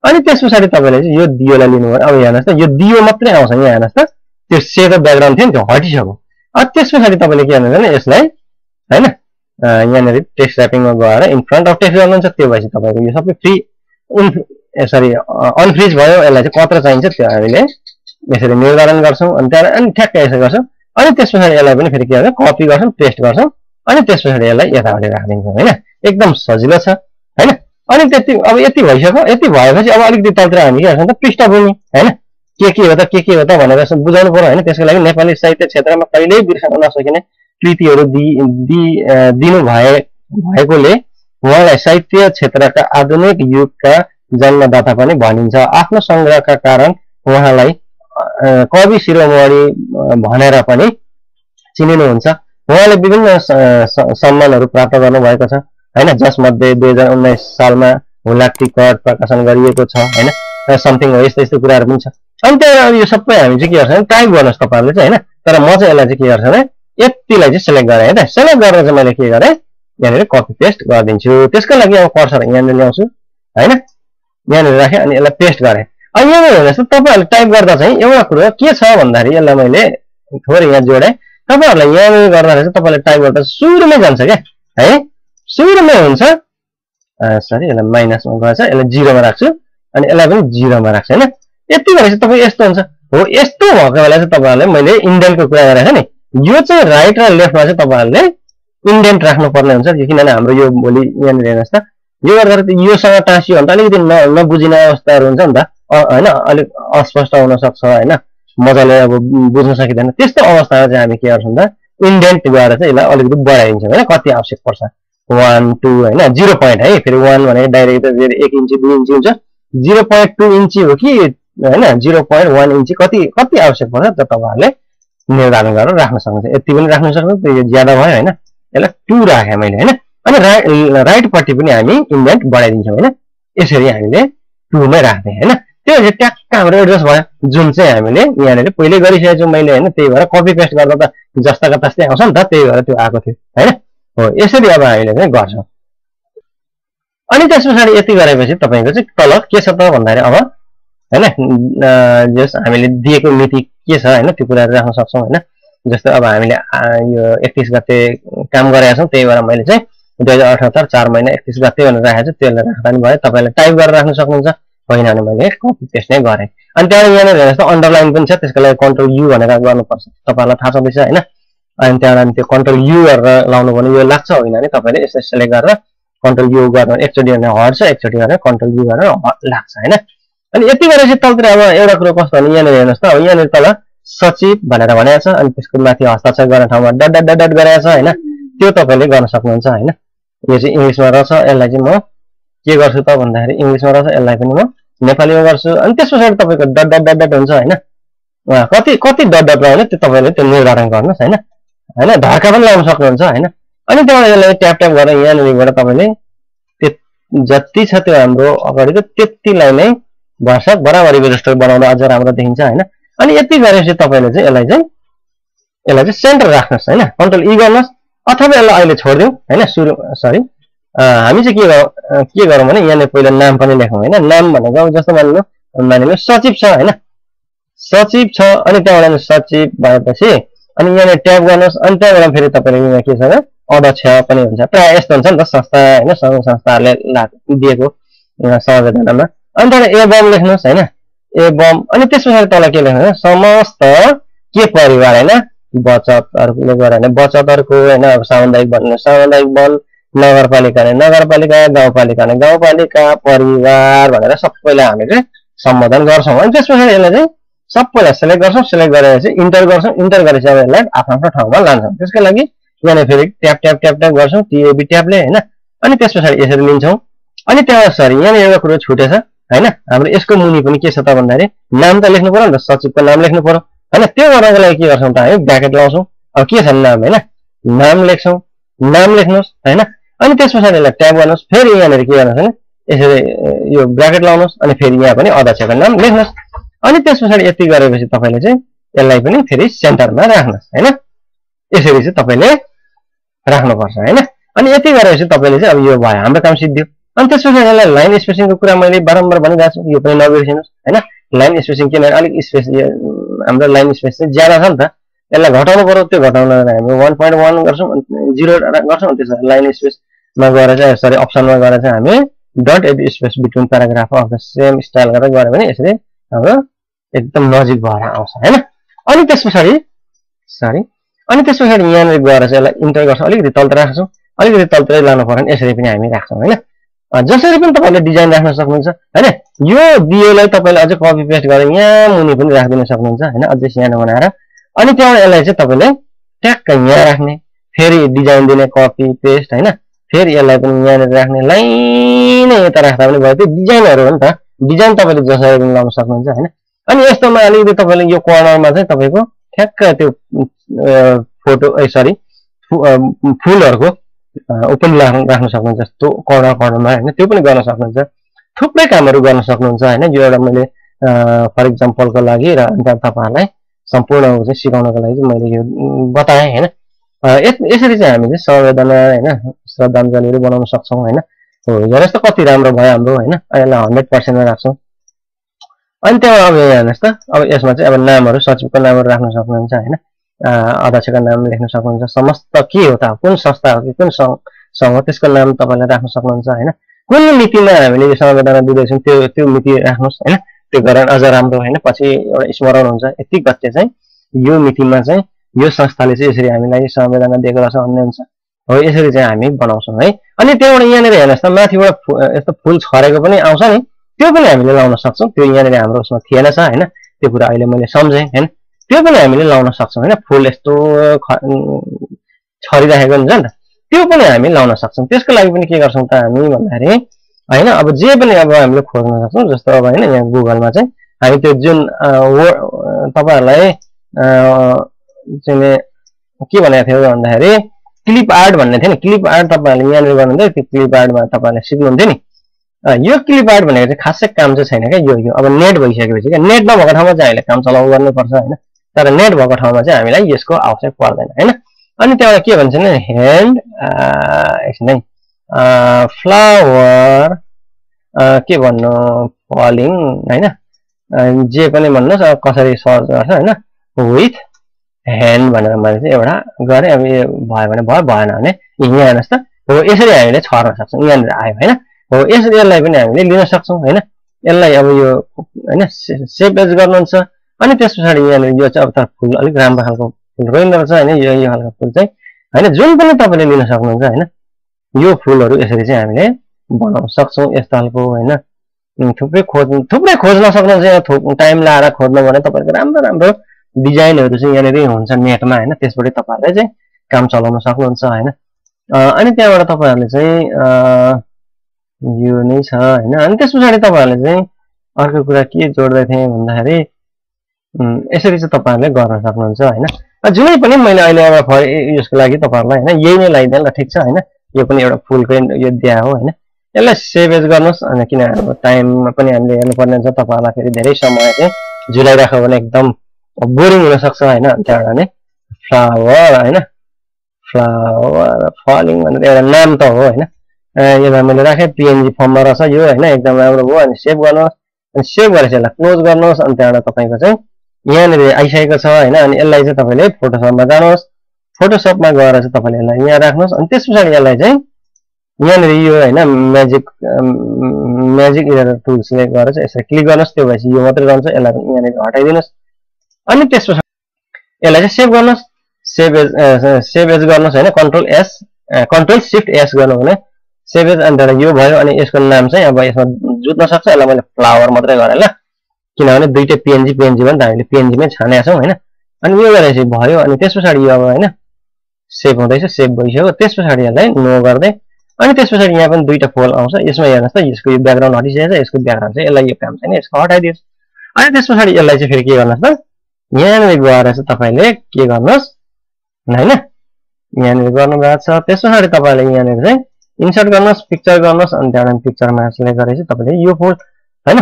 अनि त्यस पछाडि तपाईँले चाहिँ यो दियोलाई लिनुभयो अब हेर्नुहोस् त यो दियो मात्रै आउँछ यहाँ हेर्नुहोस् त। त्यो सेतो ब्याकग्राउन्ड थियो नि त्यो हटिसक्यो। अनि त्यस पछाडि तपाईँले के गर्नुहुन्छ भने यसलाई होइन यहाँनिर टेक्स्ट ऱ्यापिङमा गएर इन फ्रन्ट अफ टेक्स्ट गर्नुहुन्छ त्यो भएपछि तपाईँको यो सबै फ्री सरी अनफ्रिज भयो यसलाई चाहिँ कत्र चाहिन्छ त्यो हामीले यसरी निर्धारण गर्छौँ अनि त्यहाँबाट अनि ठ्याक्कै यसो गर्छौँ। अनि त्यस पछाडि यसलाई पनि फेरि के गर्छौँ कपी गर्छौँ पेस्ट गर्छौँ। अनि त्यस पछाडि यसलाई यतापट्टि राखिदिन्छौँ होइन। एकदम सजिलो छ। अनि त्यति अब यति भइसक्यो। यति भएपछि अब अलिकति तलतिर हामी के गर्छौँ त पृष्ठभूमि होइन? के के हो त के के हो त भनेर बुझाउनु पऱ्यो होइन? त्यसको लागि नेपाली साहित्य क्षेत्रमा कहिल्यै बिर्सन नसकिने कृतिहरू दिनु भए भएकोले उहाँलाई साहित्य क्षेत्रका आधुनिक युगका जन्मदाता पनि भनिन्छ। आफ्नो सङ्ग्रहका कारण उहाँलाई कवि शिरोमणि भनेर पनि चिनिनुहुन्छ। उहाँले विभिन्न सम्मानहरू प्राप्त गर्नुभएको छ। होइन जसमध्ये दुई हजार उन्नाइस सालमा हुलाक टिकट प्रकाशन गरिएको छ होइन समथिङ हो यस्तो यस्तो कुराहरू पनि छ। अनि त्यहाँ यो सबै हामी चाहिँ के गर्छ टाइप गर्नुहोस् तपाईँहरूले चाहिँ होइन तर म चाहिँ यसलाई चाहिँ के गर्छु भने यतिलाई चाहिँ सेलेक्ट गरेँ होइन सेलेक्ट गरेर चाहिँ मैले के गरेँ यहाँनिर कपी पेस्ट गरिदिन्छु। त्यसको लागि अब कर्सर यहाँनिर ल्याउँछु होइन यहाँनिर राखेँ अनि यसलाई पेस्ट गरेँ। अनि यहाँनिर हेर्नुहोस् तपाईँहरूले टाइप गर्दा चाहिँ एउटा कुरो के छ भन्दाखेरि यसलाई मैले थोरै यहाँ जोडेँ। तपाईँहरूलाई यहाँनिर गर्दाखेरि चाहिँ तपाईँले टाइप गर्दा सुरुमै जान्छ क्या है? सुरुमै हुन्छ सरी यसलाई माइनसमा गएछ यसलाई जिरोमा राख्छु अनि यसलाई पनि जिरोमा राख्छु होइन? यति भनेपछि तपाईँ यस्तो हुन्छ। हो यस्तो भएको बेला चाहिँ तपाईँहरूले मैले इन्डियनको कुरा गरेको नि। यो चाहिँ राइट र लेफ्टमा चाहिँ तपाईँहरूले इन्डेन्ट राख्नुपर्ने हुन्छ किनभने हाम्रो यो भोलि यहाँनिर हेर्नुहोस् त। यो गर्दा योसँग टाँसियो भने त अलिकति न नबुझिने अवस्थाहरू हुन्छ नि त। होइन अलिक अस्पष्ट हुनसक्छ होइन? मजाले अब बुझ्न सकिँदैन। त्यस्तो अवस्थामा चाहिँ हामी के गर्छौँ त इन्डेन्ट गएर चाहिँ यसलाई अलिकति बढाइदिन्छौँ होइन? कति आवश्यक पर्छ। वान टू होइन जिरो पोइन्ट है। फेरि वान भनेको डाइरेक्ट फेरि एक इन्ची दुई इन्ची हुन्छ। जिरो पोइन्ट टू इन्ची हो कि होइन जिरो पोइन्ट वान इन्ची कति कति आवश्यक पर्छ त तपाईँहरूले निर्धारण गरेर राख्न सक्नुहुन्छ। यति पनि राख्न सक्नुहुन्छ त्यो ज्यादा भयो होइन? यसलाई टू राखेँ मैले होइन? अनि राइट राइटपट्टि पनि हामी इन्डेन्ट बढाइदिन्छौँ होइन? यसरी हामीले टूमै राख्ने होइन? त्यो ट्याक्क हाम्रो एड्रेस भयो। जुन चाहिँ हामीले यहाँनिर पहिल्यै गरिसकेको छु मैले होइन? त्यही भएर कपी पेस्ट गर्दा त जस्ताको तस्तै आउँछ नि त। त्यही भएर त्यो आएको थियो होइन? हो यसरी अब हामीले चाहिँ गर्छौँ। अनि त्यस पछाडि यति गरेपछि तपाईँको चाहिँ तल के छ त भन्दाखेरि अब होइन जस हामीले दिएको मिति के छ होइन त्यो कुराहरू राख्न सक्छौँ होइन। जस्तो अब हामीले यो एकतिस गते काम गरेका छौँ त्यही भएर मैले चाहिँ दुई हजार अठहत्तर चार महिना एकतिस गते भनेर राखेको छु त्यसले राख्दा पनि भयो। तपाईँले टाइप गरेर राख्न सक्नुहुन्छ। होइन भने मैले कपी पेस्ट नै गरेँ। अनि त्यहाँबाट यहाँनिर हेर्नुहोस् त अन्डरलाइन पनि छ त्यसको लागि कन्ट्रोल यु भनेर गर्नुपर्छ। तपाईँहरूलाई थाहा छँदैछ होइन। अनि त्यहाँबाट त्यो कन्ट्रोल यु गरेर लाउनु भने यो लाग्छ होइन भने तपाईँले? यसरी सेलेक्ट गरेर कन्ट्रोल यु गरेर एकचोटि भने हट्छ एकचोटि गरेर कन्ट्रोल यु गरेर लाग्छ होइन? अनि यति गरेर चाहिँ तलतिर अब एउटा कुरो कस्तो भने यहाँनिर हेर्नुहोस् त अब यहाँनिर तल सचिव भनेर भनेको छ अनि त्यसको माथि हस्ताक्षर गर्ने ठाउँमा डट डट डट गरेको छ होइन? त्यो तपाईँले गर्न सक्नुहुन्छ होइन? यो चाहिँ इङ्ग्लिसमा रहेछ यसलाई चाहिँ म के गर्छु त भन्दाखेरि इङ्ग्लिसमा रहेछ यसलाई पनि म नेपालीमा गर्छु। अनि त्यस पछाडि तपाईँको डट डट डट डट हुन्छ होइन? कति कति डट डट लगाउने त्यो तपाईँले त्यो निर्धारण गर्नुहोस् होइन? होइन धर्का पनि लाउन सक्नुहुन्छ होइन? अनि त्यहाँबाट यसलाई ट्याप ट्याप गरेर यहाँनिरबाट तपाईँले जति छ त्यो हाम्रो अगाडिको त्यतिलाई नै भर्सक बराबरीको जस्तो बनाउँदा अझ राम्रो देखिन्छ होइन? अनि यति गरेपछि तपाईँले चाहिँ यसलाई चाहिँ यसलाई चाहिँ सेन्टर राख्नुहोस् होइन? कन्ट्रोल इ गर्नुहोस् अथवा यसलाई अहिले छोडिदिउँ होइन? सुरु सरी हामी चाहिँ के गरौँ के गरौँ भने यहाँनिर पहिला नाम पनि लेखौँ होइन? नाम भनेको जस्तो मानिलिनु मानिलिनु सचिव छ होइन? सचिव छ अनि त्यहाँबाट सचिव भएपछि अनि यहाँनिर ट्याप गर्नुहोस् अनि त्यहाँबाट फेरि तपाईँले के छ अध्यक्ष पनि हुन्छ। प्रायः यस्तो हुन्छ नि त संस्था होइन सङ्घ संस्थाहरूले ला दिएको संवेदनामा। अनि त्यहाँबाट ए बम लेख्नुहोस् होइन। ए बम अनि त्यस पछाडि तल के लेख्नु समस्त के परिवार होइन? बचतहरूले गऱ्यो भने बचतहरूको होइन अब सामुदायिक भन्नु सामुदायिक वन नगरपालिका नै नगरपालिका गाउँपालिका गाउँपालिका परिवार भनेर सबैलाई हामीले सम्बोधन गर्छौँ। अनि त्यस पछाडि यसलाई चाहिँ सबैलाई सेलेक्ट गर्छौँ सेलेक्ट चाहिँ इन्टर गर्छौँ इन्टर गरेपछि अब यसलाई आफ्नो आफ्नो ठाउँमा लान्छौँ। त्यसको लागि यहाँनिर फेरि ट्याप ट्याप ट्याप ट्याप गर्छौँ टिएबी ट्यापले होइन? अनि त्यस पछाडि यसरी लिन्छौँ। अनि त्यहाँ सरी यहाँनिर एउटा कुरो छुटेछ होइन? हाम्रो यसको मुनि पनि के छ त भन्दाखेरि नाम त लेख्नु पऱ्यो नि त सचिवको नाम लेख्नु पऱ्यो होइन? त्यो गर्नको लागि के गर्छौँ त हामी? ब्याकेट लाउँछौँ। अब के छ नाम होइन? नाम लेख्छौँ। नाम लेख्नुहोस् होइन? अनि त्यस पछाडि यसलाई ट्याप गर्नुहोस्। फेरि यहाँनिर के गर्नुहोस् भने यसरी यो ब्राकेट लाउनुहोस्। अनि फेरि यहाँ पनि अध्यक्षको नाम लेख्नुहोस्। अनि त्यस पछाडि यति गरेपछि तपाईँले चाहिँ यसलाई पनि फेरि सेन्टरमा राख्नुहोस् होइन? यसरी चाहिँ तपाईँले राख्नुपर्छ होइन? अनि यति गरेपछि तपाईँले चाहिँ अब यो भयो हाम्रो काम सिद्धियो। अनि त्यस पछाडि यसलाई लाइन स्पेसिङको कुरा मैले बारम्बार भनिरहेको छु यो पनि नबिर्सिनुहोस् होइन? लाइन स्पेसिङ किन अलिक स्पेस हाम्रो लाइन स्पेस चाहिँ ज्यादा छ नि त। यसलाई घटाउनु पऱ्यो त्यो घटाउन हामी वान पोइन्ट वान गर्छौँ जिरो गर्छौँ त्यसो लाइन स्पेसमा गएर चाहिँ सरी अप्सनमा गएर चाहिँ हामी dot add space between paragraph of the same style गरेर गऱ्यो भने यसरी हाम्रो एकदम नजिक भएर आउँछ होइन? अनि त्यस पछाडि सरी अनि त्यस पछाडि यहाँनिर गएर चाहिँ यसलाई इन्टर गर्छौँ अलिकति तलतिर राख्छौँ अलिकति तलतिरै लानु पऱ्यो भने यसरी पनि हामी राख्छौँ होइन? जसरी पनि तपाईँले डिजाइन राख्न सक्नुहुन्छ होइन? यो दियोलाई तपाईँले अझै कपी पेस्ट गरेर यहाँ मुनि पनि राखिदिन सक्नुहुन्छ होइन? अझै सानो बनाएर। अनि त्यहाँबाट यसलाई चाहिँ तपाईँले ट्याक्क यहाँ राख्ने फेरि डिजाइन दिने कपी पेस्ट होइन? फेरि यसलाई पनि यहाँनिर राख्ने लाइनै यता राख्दा पनि भयो। त्यो डिजाइनहरू हो नि त। डिजाइन तपाईँले जसरी पनि लगाउन सक्नुहुन्छ होइन? अनि यस्तोमा अलिकति तपाईँले यो कर्नरमा चाहिँ तपाईँको ठ्याक्क त्यो फोटो ए सरी फुलहरूको ओपन राख्नु सक्नुहुन्छ जस्तो कर्नर कर्नरमा होइन? त्यो पनि गर्न सक्नुहुन्छ। थुप्रै कामहरू गर्न सक्नुहुन्छ होइन? यो एउटा मैले फर इक्जाम्पलको लागि र अन्त तपाईँहरूलाई सम्पूर्ण चाहिँ सिकाउनको लागि मैले यो बताएँ होइन? यसरी चाहिँ हामीले संवेदना होइन? श्रद्धाञ्जलीहरू बनाउन सक्छौँ होइन? हेर्नुहोस् त कति राम्रो भयो हाम्रो होइन? यसलाई हन्ड्रेड पर्सेन्टमा राख्छौँ। अनि त्यहाँबाट अब हेर्नुहोस् त अब यसमा चाहिँ अब नामहरू सचिवको नामहरू राख्न सक्नुहुन्छ होइन? अध्यक्षको नाम लेख्न सक्नुहुन्छ। समस्त के हो त? कुन संस्था हो कि कुन सङ्घ हो? त्यसको नाम तपाईँले राख्न सक्नुहुन्छ होइन? कुन मितिमा हामीले यो संवेदना दिँदैछौँ त्यो त्यो मिति राख्नुहोस् होइन? त्यो गरेर अझ राम्रो होइन। पछि एउटा स्मरण हुन्छ यति गते चाहिँ यो मितिमा चाहिँ यो संस्थाले चाहिँ यसरी हामीलाई संवेदना दिएको रहेछ भन्ने हुन्छ। हो यसरी चाहिँ हामी बनाउँछौँ है। अनि त्यहाँबाट यहाँनिर हेर्नुहोस् त माथिबाट यस्तो फुल छरेको पनि आउँछ नि। त्यो पनि हामीले लाउन सक्छौँ। त्यो यहाँनिर हाम्रो उसमा थिएन छ होइन। त्यो कुरा अहिले मैले सम्झेँ होइन। त्यो पनि हामीले लाउन सक्छौँ होइन। फुल यस्तो छरिराखेको हुन्छ नि त। त्यो पनि हामी लाउन सक्छौँ। त्यसको लागि पनि के गर्छौँ त हामी भन्दाखेरि होइन अब जे पनि अब हामीले खोज्न सक्छौँ जस्तो अब होइन यहाँ गुगलमा चाहिँ हामी त्यो जुन तपाईँहरूलाई चाहिँ के भनेको थियो भन्दाखेरि क्लिप आर्ट भन्ने थियो नि। क्लिप आर्ट तपाईँहरूले यहाँनिर गर्नुहुन्थ्यो त्यो क्लिप आर्टमा तपाईँहरूले सिक्नुहुन्थ्यो नि। यो क्लिप आर्ट भनेको चाहिँ खासै काम चाहिँ छैन क्या यो यो। अब नेट भइसकेपछि क्या नेट नभएको ठाउँमा चाहिँ हामीले काम चलाउ गर्नुपर्छ होइन। तर नेट भएको ठाउँमा चाहिँ हामीलाई यसको आवश्यक पर्दैन होइन। अनि त्यहाँबाट के भन्छ भने ह्यान्ड एकछिन है। फ्लावर के भन्नु फलिङ होइन। जे पनि भन्नुहोस् कसरी सर्च गर्छ होइन। विथ ह्यान्ड भनेर मैले चाहिँ एउटा गरेँ अब यो भयो भने भयो भएन भने यहाँ हेर्नुहोस् त हो यसरी हामीले छर्न सक्छौँ यहाँनिर आयो होइन हो यसरी यसलाई पनि हामीले लिन सक्छौँ होइन यसलाई अब यो होइन सेप एज गर्नुहुन्छ अनि त्यस पछाडि यहाँनिर यो चाहिँ अब त फुल अलिक राम्रो खालको फुल रोइँदो रहेछ होइन यो यो खालको फुल चाहिँ होइन जुन पनि तपाईँले लिन सक्नुहुन्छ होइन यो फुलहरू यसरी चाहिँ हामीले बनाउन सक्छौँ यस्तो खालको होइन थुप्रै खोज्नु थुप्रै खोज्न सक्नुहुन्छ टाइम लाएर खोज्नु भने तपाईँको राम्रो राम्रो डिजाइनहरू चाहिँ यहाँनिर हुन्छ नेटमा होइन? त्यसबाट तपाईँहरूले चाहिँ काम चलाउन सक्नुहुन्छ होइन? अनि त्यहाँबाट तपाईँहरूले चाहिँ यो नै छ होइन? अनि त्यस पछाडि तपाईँहरूले चाहिँ अर्को कुरा के जोड्दै थिएँ भन्दाखेरि यसरी चाहिँ तपाईँहरूले गर्न सक्नुहुन्छ होइन? जुनै पनि मैले अहिले अब यसको लागि तपाईँहरूलाई होइन? यही नै लगाइदिएँ ल ठिक छ होइन? यो पनि एउटा फुलकै यो दिया हो होइन? यसलाई सेभ एज गर्नुहोस् अनि किन अब टाइममा पनि हामीले हेर्नुपर्ने हुन्छ तपाईँहरूलाई फेरि धेरै समय चाहिँ झुलाइराख्यो भने एकदम बोरिङ हुनसक्छ होइन त्यहाँबाट नै फ्लावर होइन फ्लावर फलिङ भनेर एउटा नाम त हो होइन यसलाई मैले राखेँ पिएनजी फर्ममा रहेछ यो होइन एकदम राम्रो भयो अनि सेभ गर्नुहोस् अनि सेभ गरेर यसलाई क्लोज गर्नुहोस् अनि त्यहाँबाट तपाईँको चाहिँ यहाँनिर आइसकेको छ होइन अनि यसलाई चाहिँ तपाईँले फोटोसपमा जानुहोस् फोटोसपमा गएर चाहिँ तपाईँले यसलाई यहाँ राख्नुहोस् अनि त्यस पछाडि यसलाई चाहिँ यहाँनिर यो होइन म्याजिक म्याजिक टुल्सले गएर चाहिँ यसरी क्लिक गर्नुहोस् त्यो भएपछि यो मात्रै रहन्छ यसलाई यहाँनिर हटाइदिनुहोस् अनि त्यस पछाडि यसलाई चाहिँ सेभ गर्नुहोस्। सेभ एज सेभ एज गर्नुहोस् होइन control S control shift S गर्नु भने सेभ एज अन्त यो भयो अनि यसको नाम चाहिँ अब यसमा जुत्न सक्छ यसलाई मैले फ्लावर मात्रै गरेँ ल। किनभने दुइटै पिएनजी पिएनजी पनि त हामीले पिएनजीमै छानेका छौँ होइन। अनि यो गरेपछि भयो अनि त्यस पछाडि यो अब होइन सेभ हुँदैछ सेभ भइसक्यो। त्यस पछाडि यसलाई नो गर्दै अनि त्यस पछाडि यहाँ पनि दुईवटा फोल आउँछ यसमा हेर्नुहोस् त यसको यो ब्याकग्राउन्ड हटिसकेको छ यसको ब्याकग्राउन्ड चाहिँ यसलाई यो काम छैन यसको हटाइदियोस्। अनि त्यस पछाडि यसलाई चाहिँ फेरि के गर्नुहोस् त यहाँनिर गएर चाहिँ तपाईँले के गर्नुहोस्? होइन? यहाँनिर गर्नुभएको छ त्यस पछाडि तपाईँले यहाँनिर चाहिँ इन्सर्ट गर्नुहोस् पिक्चर गर्नुहोस् अनि त्यहाँबाट पिक्चरमा सिलेक्ट गरेपछि तपाईँले यो फोल्ड होइन?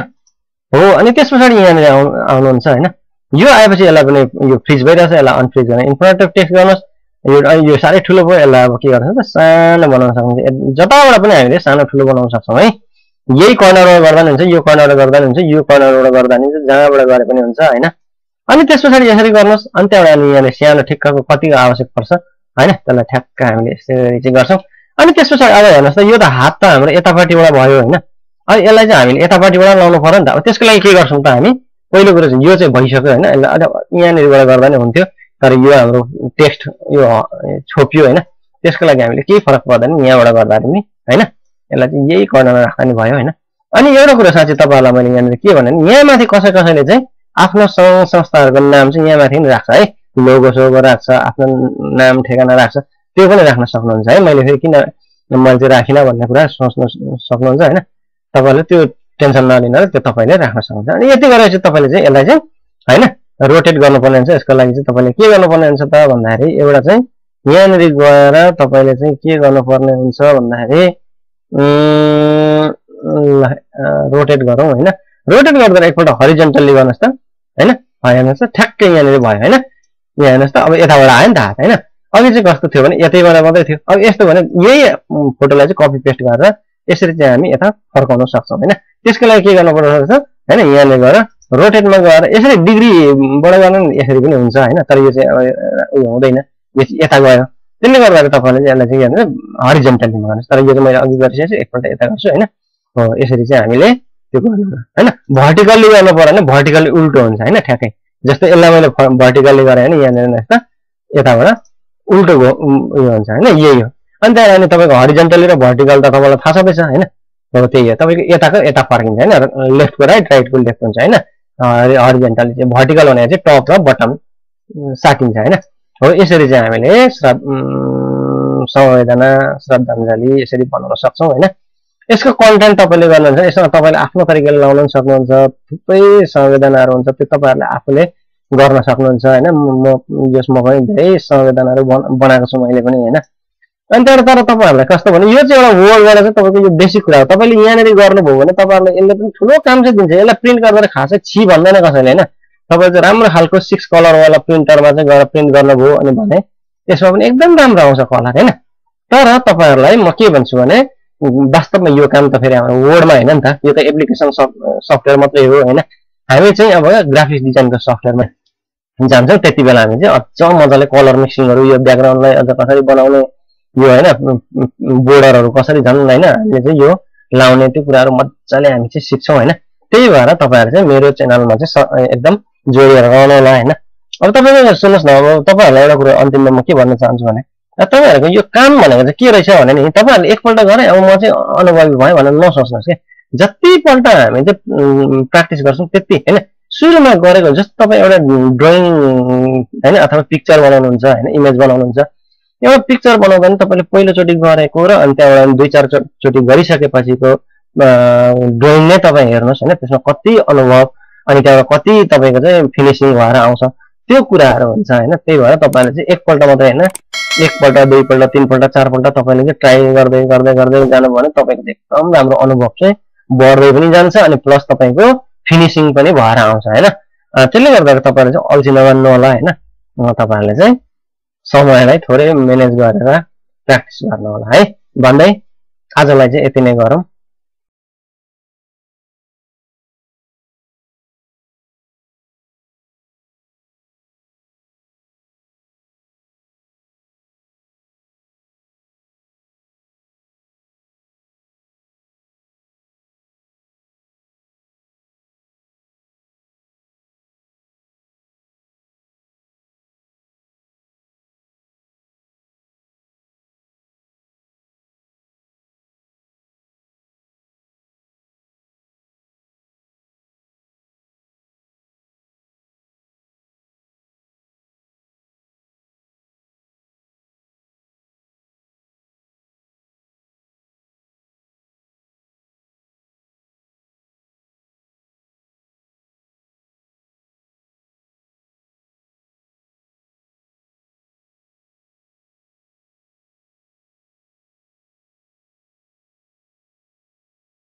हो अनि त्यस पछाडि यहाँनिर आउनु आउनुहुन्छ होइन? यो आएपछि यसलाई पनि यो फ्रिज भइरहेछ यसलाई अनफ्रिज गर्न इन्फर्मेटिभ टेक्स्ट गर्नुहोस्। यो यो साह्रै ठुलो भयो यसलाई अब के गर्नुहोस् त सानो बनाउन सक्नुहुन्छ। जताबाट पनि हामीले सानो ठुलो बनाउन सक्छौँ है? यही कर्नरबाट गर्दा नि हुन्छ यो कर्नरबाट गर्दा नि हुन्छ यो कर्नरबाट गर्दा नि हुन्छ जहाँबाट गरे पनि हुन्छ होइन? अनि त्यस पछाडि यसरी गर्नुहोस्। अनि त्यहाँबाट अनि यहाँले सानो ठिक्कको कतिको आवश्यक पर्छ होइन? त्यसलाई ठ्याक्क हामीले यसरी चाहिँ गर्छौँ। अनि त्यस पछाडि अब हेर्नुहोस् त यो त हात त हाम्रो यतापट्टिबाट भयो होइन? अनि यसलाई चाहिँ हामीले यतापट्टिबाट लाउनु पऱ्यो नि त। अब त्यसको लागि के गर्छौँ त हामी? पहिलो कुरो चाहिँ यो चाहिँ भइसक्यो होइन? यसलाई यहाँनिरबाट गर्दा नै हुन्थ्यो। तर यो हाम्रो टेक्स्ट यो छोपियो होइन? त्यसको लागि हामीले केही फरक पर्दैन यहाँबाट गर्दा पनि होइन? यसलाई चाहिँ यही कर्नरमा राख्दा नि भयो होइन? अनि एउटा कुरो साँच्चै तपाईँहरूलाई मैले यहाँनिर के भने यहाँ माथि कसै कसैले चाहिँ आफ्नो सङ्घ संस्थाहरूको नाम चाहिँ यहाँ माथि राख्छ है। लोगो सोगो राख्छ आफ्नो नाम ठेगाना राख्छ। त्यो पनि राख्न सक्नुहुन्छ है। मैले फेरि किन मैले चाहिँ राखिनँ भन्ने कुरा सोच्नु सक्नुहुन्छ होइन। तपाईँले त्यो टेन्सन नलिनु त्यो तपाईँले राख्न सक्नुहुन्छ। अनि यति गरेर चाहिँ तपाईँले चाहिँ यसलाई चाहिँ होइन रोटेट गर्नुपर्ने हुन्छ। यसको लागि चाहिँ तपाईँले के गर्नुपर्ने हुन्छ त भन्दाखेरि एउटा चाहिँ यहाँनिर गएर तपाईँले चाहिँ के गर्नुपर्ने हुन्छ भन्दाखेरि रोटेट गरौँ होइन। रोटेट गर्दा एकपल्ट हरिजेन्टल्ली गर्नुहोस् त। होइन? हेर्नुहोस् त ठ्याक्कै यहाँनिर भयो होइन? यहाँ हेर्नुहोस् त अब यताबाट आयो नि त हात होइन? अघि चाहिँ कस्तो थियो भने यतैबाट मात्रै थियो। अब यस्तो भने यही फोटोलाई चाहिँ कपी पेस्ट गरेर यसरी चाहिँ हामी यता फर्काउन सक्छौँ होइन? त्यसको लागि के गर्नु पर्छ होइन? यहाँले गएर रोटेटमा गएर यसरी डिग्रीबाट गर्न यसरी पनि हुन्छ होइन? तर यो चाहिँ उयो हुँदैन। यो चाहिँ यता गयो। त्यसले गर्दाखेरि तपाईँले चाहिँ यसलाई चाहिँ के भन्नु हरिजेन्टलीमा गर्नुहोस् तर यो चाहिँ मैले अघि गरिसकेको छु एकपल्ट यता गर्छु होइन? हो यसरी चाहिँ हामीले त्यो गर्नु होइन? भर्टिकल्ली गर्नु पऱ्यो भने भर्टिकल्ली उल्टो हुन्छ होइन? ठ्याक्कै। जस्तै यसलाई मैले भर्टिकल्ली गरेँ होइन यहाँनिर यस्तो यताबाट उल्टो उयो हुन्छ होइन? यही हो। अनि त्यहाँबाट तपाईँको हरिजेन्टली र भर्टिकल त तपाईँलाई थाहा छँदैछ होइन? अब त्यही हो। तपाईँको यताको यता फर्किन्छ होइन? लेफ्टको राइट राइटको लेफ्ट हुन्छ होइन? हरिजेन्टली चाहिँ भर्टिकल भनेको चाहिँ टप र बटम साटिन्छ होइन? हो यसरी चाहिँ हामीले श्रद्ध संवेदना श्रद्धाञ्जली यसरी बनाउन सक्छौँ होइन? यसको कन्टेन्ट तपाईँले गर्नुहुन्छ यसमा तपाईँले आफ्नो तरिकाले लाउन पनि सक्नुहुन्छ थुप्रै संवेदनाहरू हुन्छ त्यो तपाईँहरूले आफूले गर्न सक्नुहुन्छ होइन? म जसमा पनि धेरै संवेदनाहरू बनाएको छु मैले पनि होइन? अनि त्यहाँबाट तर तपाईँहरूलाई कस्तो भने यो चाहिँ एउटा वर्डबाट चाहिँ तपाईँको यो बेसिक कुरा हो। तपाईँले यहाँनिर गर्नुभयो भने तपाईँहरूलाई यसले पनि ठुलो काम चाहिँ दिन्छ। यसलाई प्रिन्ट गर्दा खासै छि भन्दैन कसैले होइन? तपाईँले चाहिँ राम्रो खालको सिक्स कलरवाला प्रिन्टरमा चाहिँ गएर प्रिन्ट गर्नुभयो अनि भने त्यसमा पनि एकदम राम्रो आउँछ कलर होइन? तर तपाईँहरूलाई म के भन्छु भने वास्तवमा यो काम त फेरि हाम्रो वर्डमा होइन नि त। यो त एप्लिकेसन सफ्टवेयर मात्रै हो होइन। हामी चाहिँ अब ग्राफिक्स डिजाइनको सफ्टवेयरमा जान्छौँ। त्यति बेला हामी चाहिँ अझ मजाले कलर मिक्सिङहरू यो ब्याकग्राउन्डलाई अझ कसरी बनाउने यो होइन बोर्डरहरू कसरी झन् होइन हामीले चाहिँ यो लाउने त्यो कुराहरू मजाले हामी चाहिँ सिक्छौँ होइन। त्यही भएर तपाईँहरू चाहिँ मेरो च्यानलमा चाहिँ एकदम जोडिएर रहनु होला होइन। अब तपाईँको सुन्नुहोस् न अब तपाईँहरूलाई एउटा कुरो अन्तिममा म के भन्न चाहन्छु भने तपाईँहरूको यो काम भनेको चाहिँ के रहेछ भने नि तपाईँहरूले एकपल्ट गरेँ अब म चाहिँ अनुभवी भएँ भनेर नसोच्नुहोस् क्या जतिपल्ट हामी चाहिँ प्र्याक्टिस गर्छौँ त्यति होइन। सुरुमा गरेको जस्तो तपाईँ एउटा ड्रइङ होइन अथवा पिक्चर बनाउनुहुन्छ होइन इमेज बनाउनुहुन्छ। एउटा पिक्चर बनाउँदा पनि तपाईँले पहिलोचोटि गरेको र अनि त्यहाँबाट दुई चारचोटि गरिसकेपछिको ड्रइङ नै तपाईँ हेर्नुहोस् होइन। त्यसमा कति अनुभव अनि त्यहाँबाट कति तपाईँको चाहिँ फिनिसिङ भएर आउँछ। त्यो कुराहरू हुन्छ होइन। त्यही भएर तपाईँले चाहिँ एकपल्ट मात्रै होइन एकपल्ट दुईपल्ट तिनपल्ट चारपल्ट तपाईँले चाहिँ ट्राई गर्दै गर्दै गर्दै जानुभयो भने तपाईँको एकदम राम्रो अनुभव चाहिँ बढ्दै पनि जान्छ अनि प्लस तपाईँको फिनिसिङ पनि भएर आउँछ होइन? त्यसले गर्दा तपाईँले चाहिँ अल्छी नगर्नु होला होइन? तपाईँहरूले चाहिँ समयलाई थोरै म्यानेज गरेर प्र्याक्टिस गर्नु होला है? भन्दै आजलाई चाहिँ यति नै गरौँ।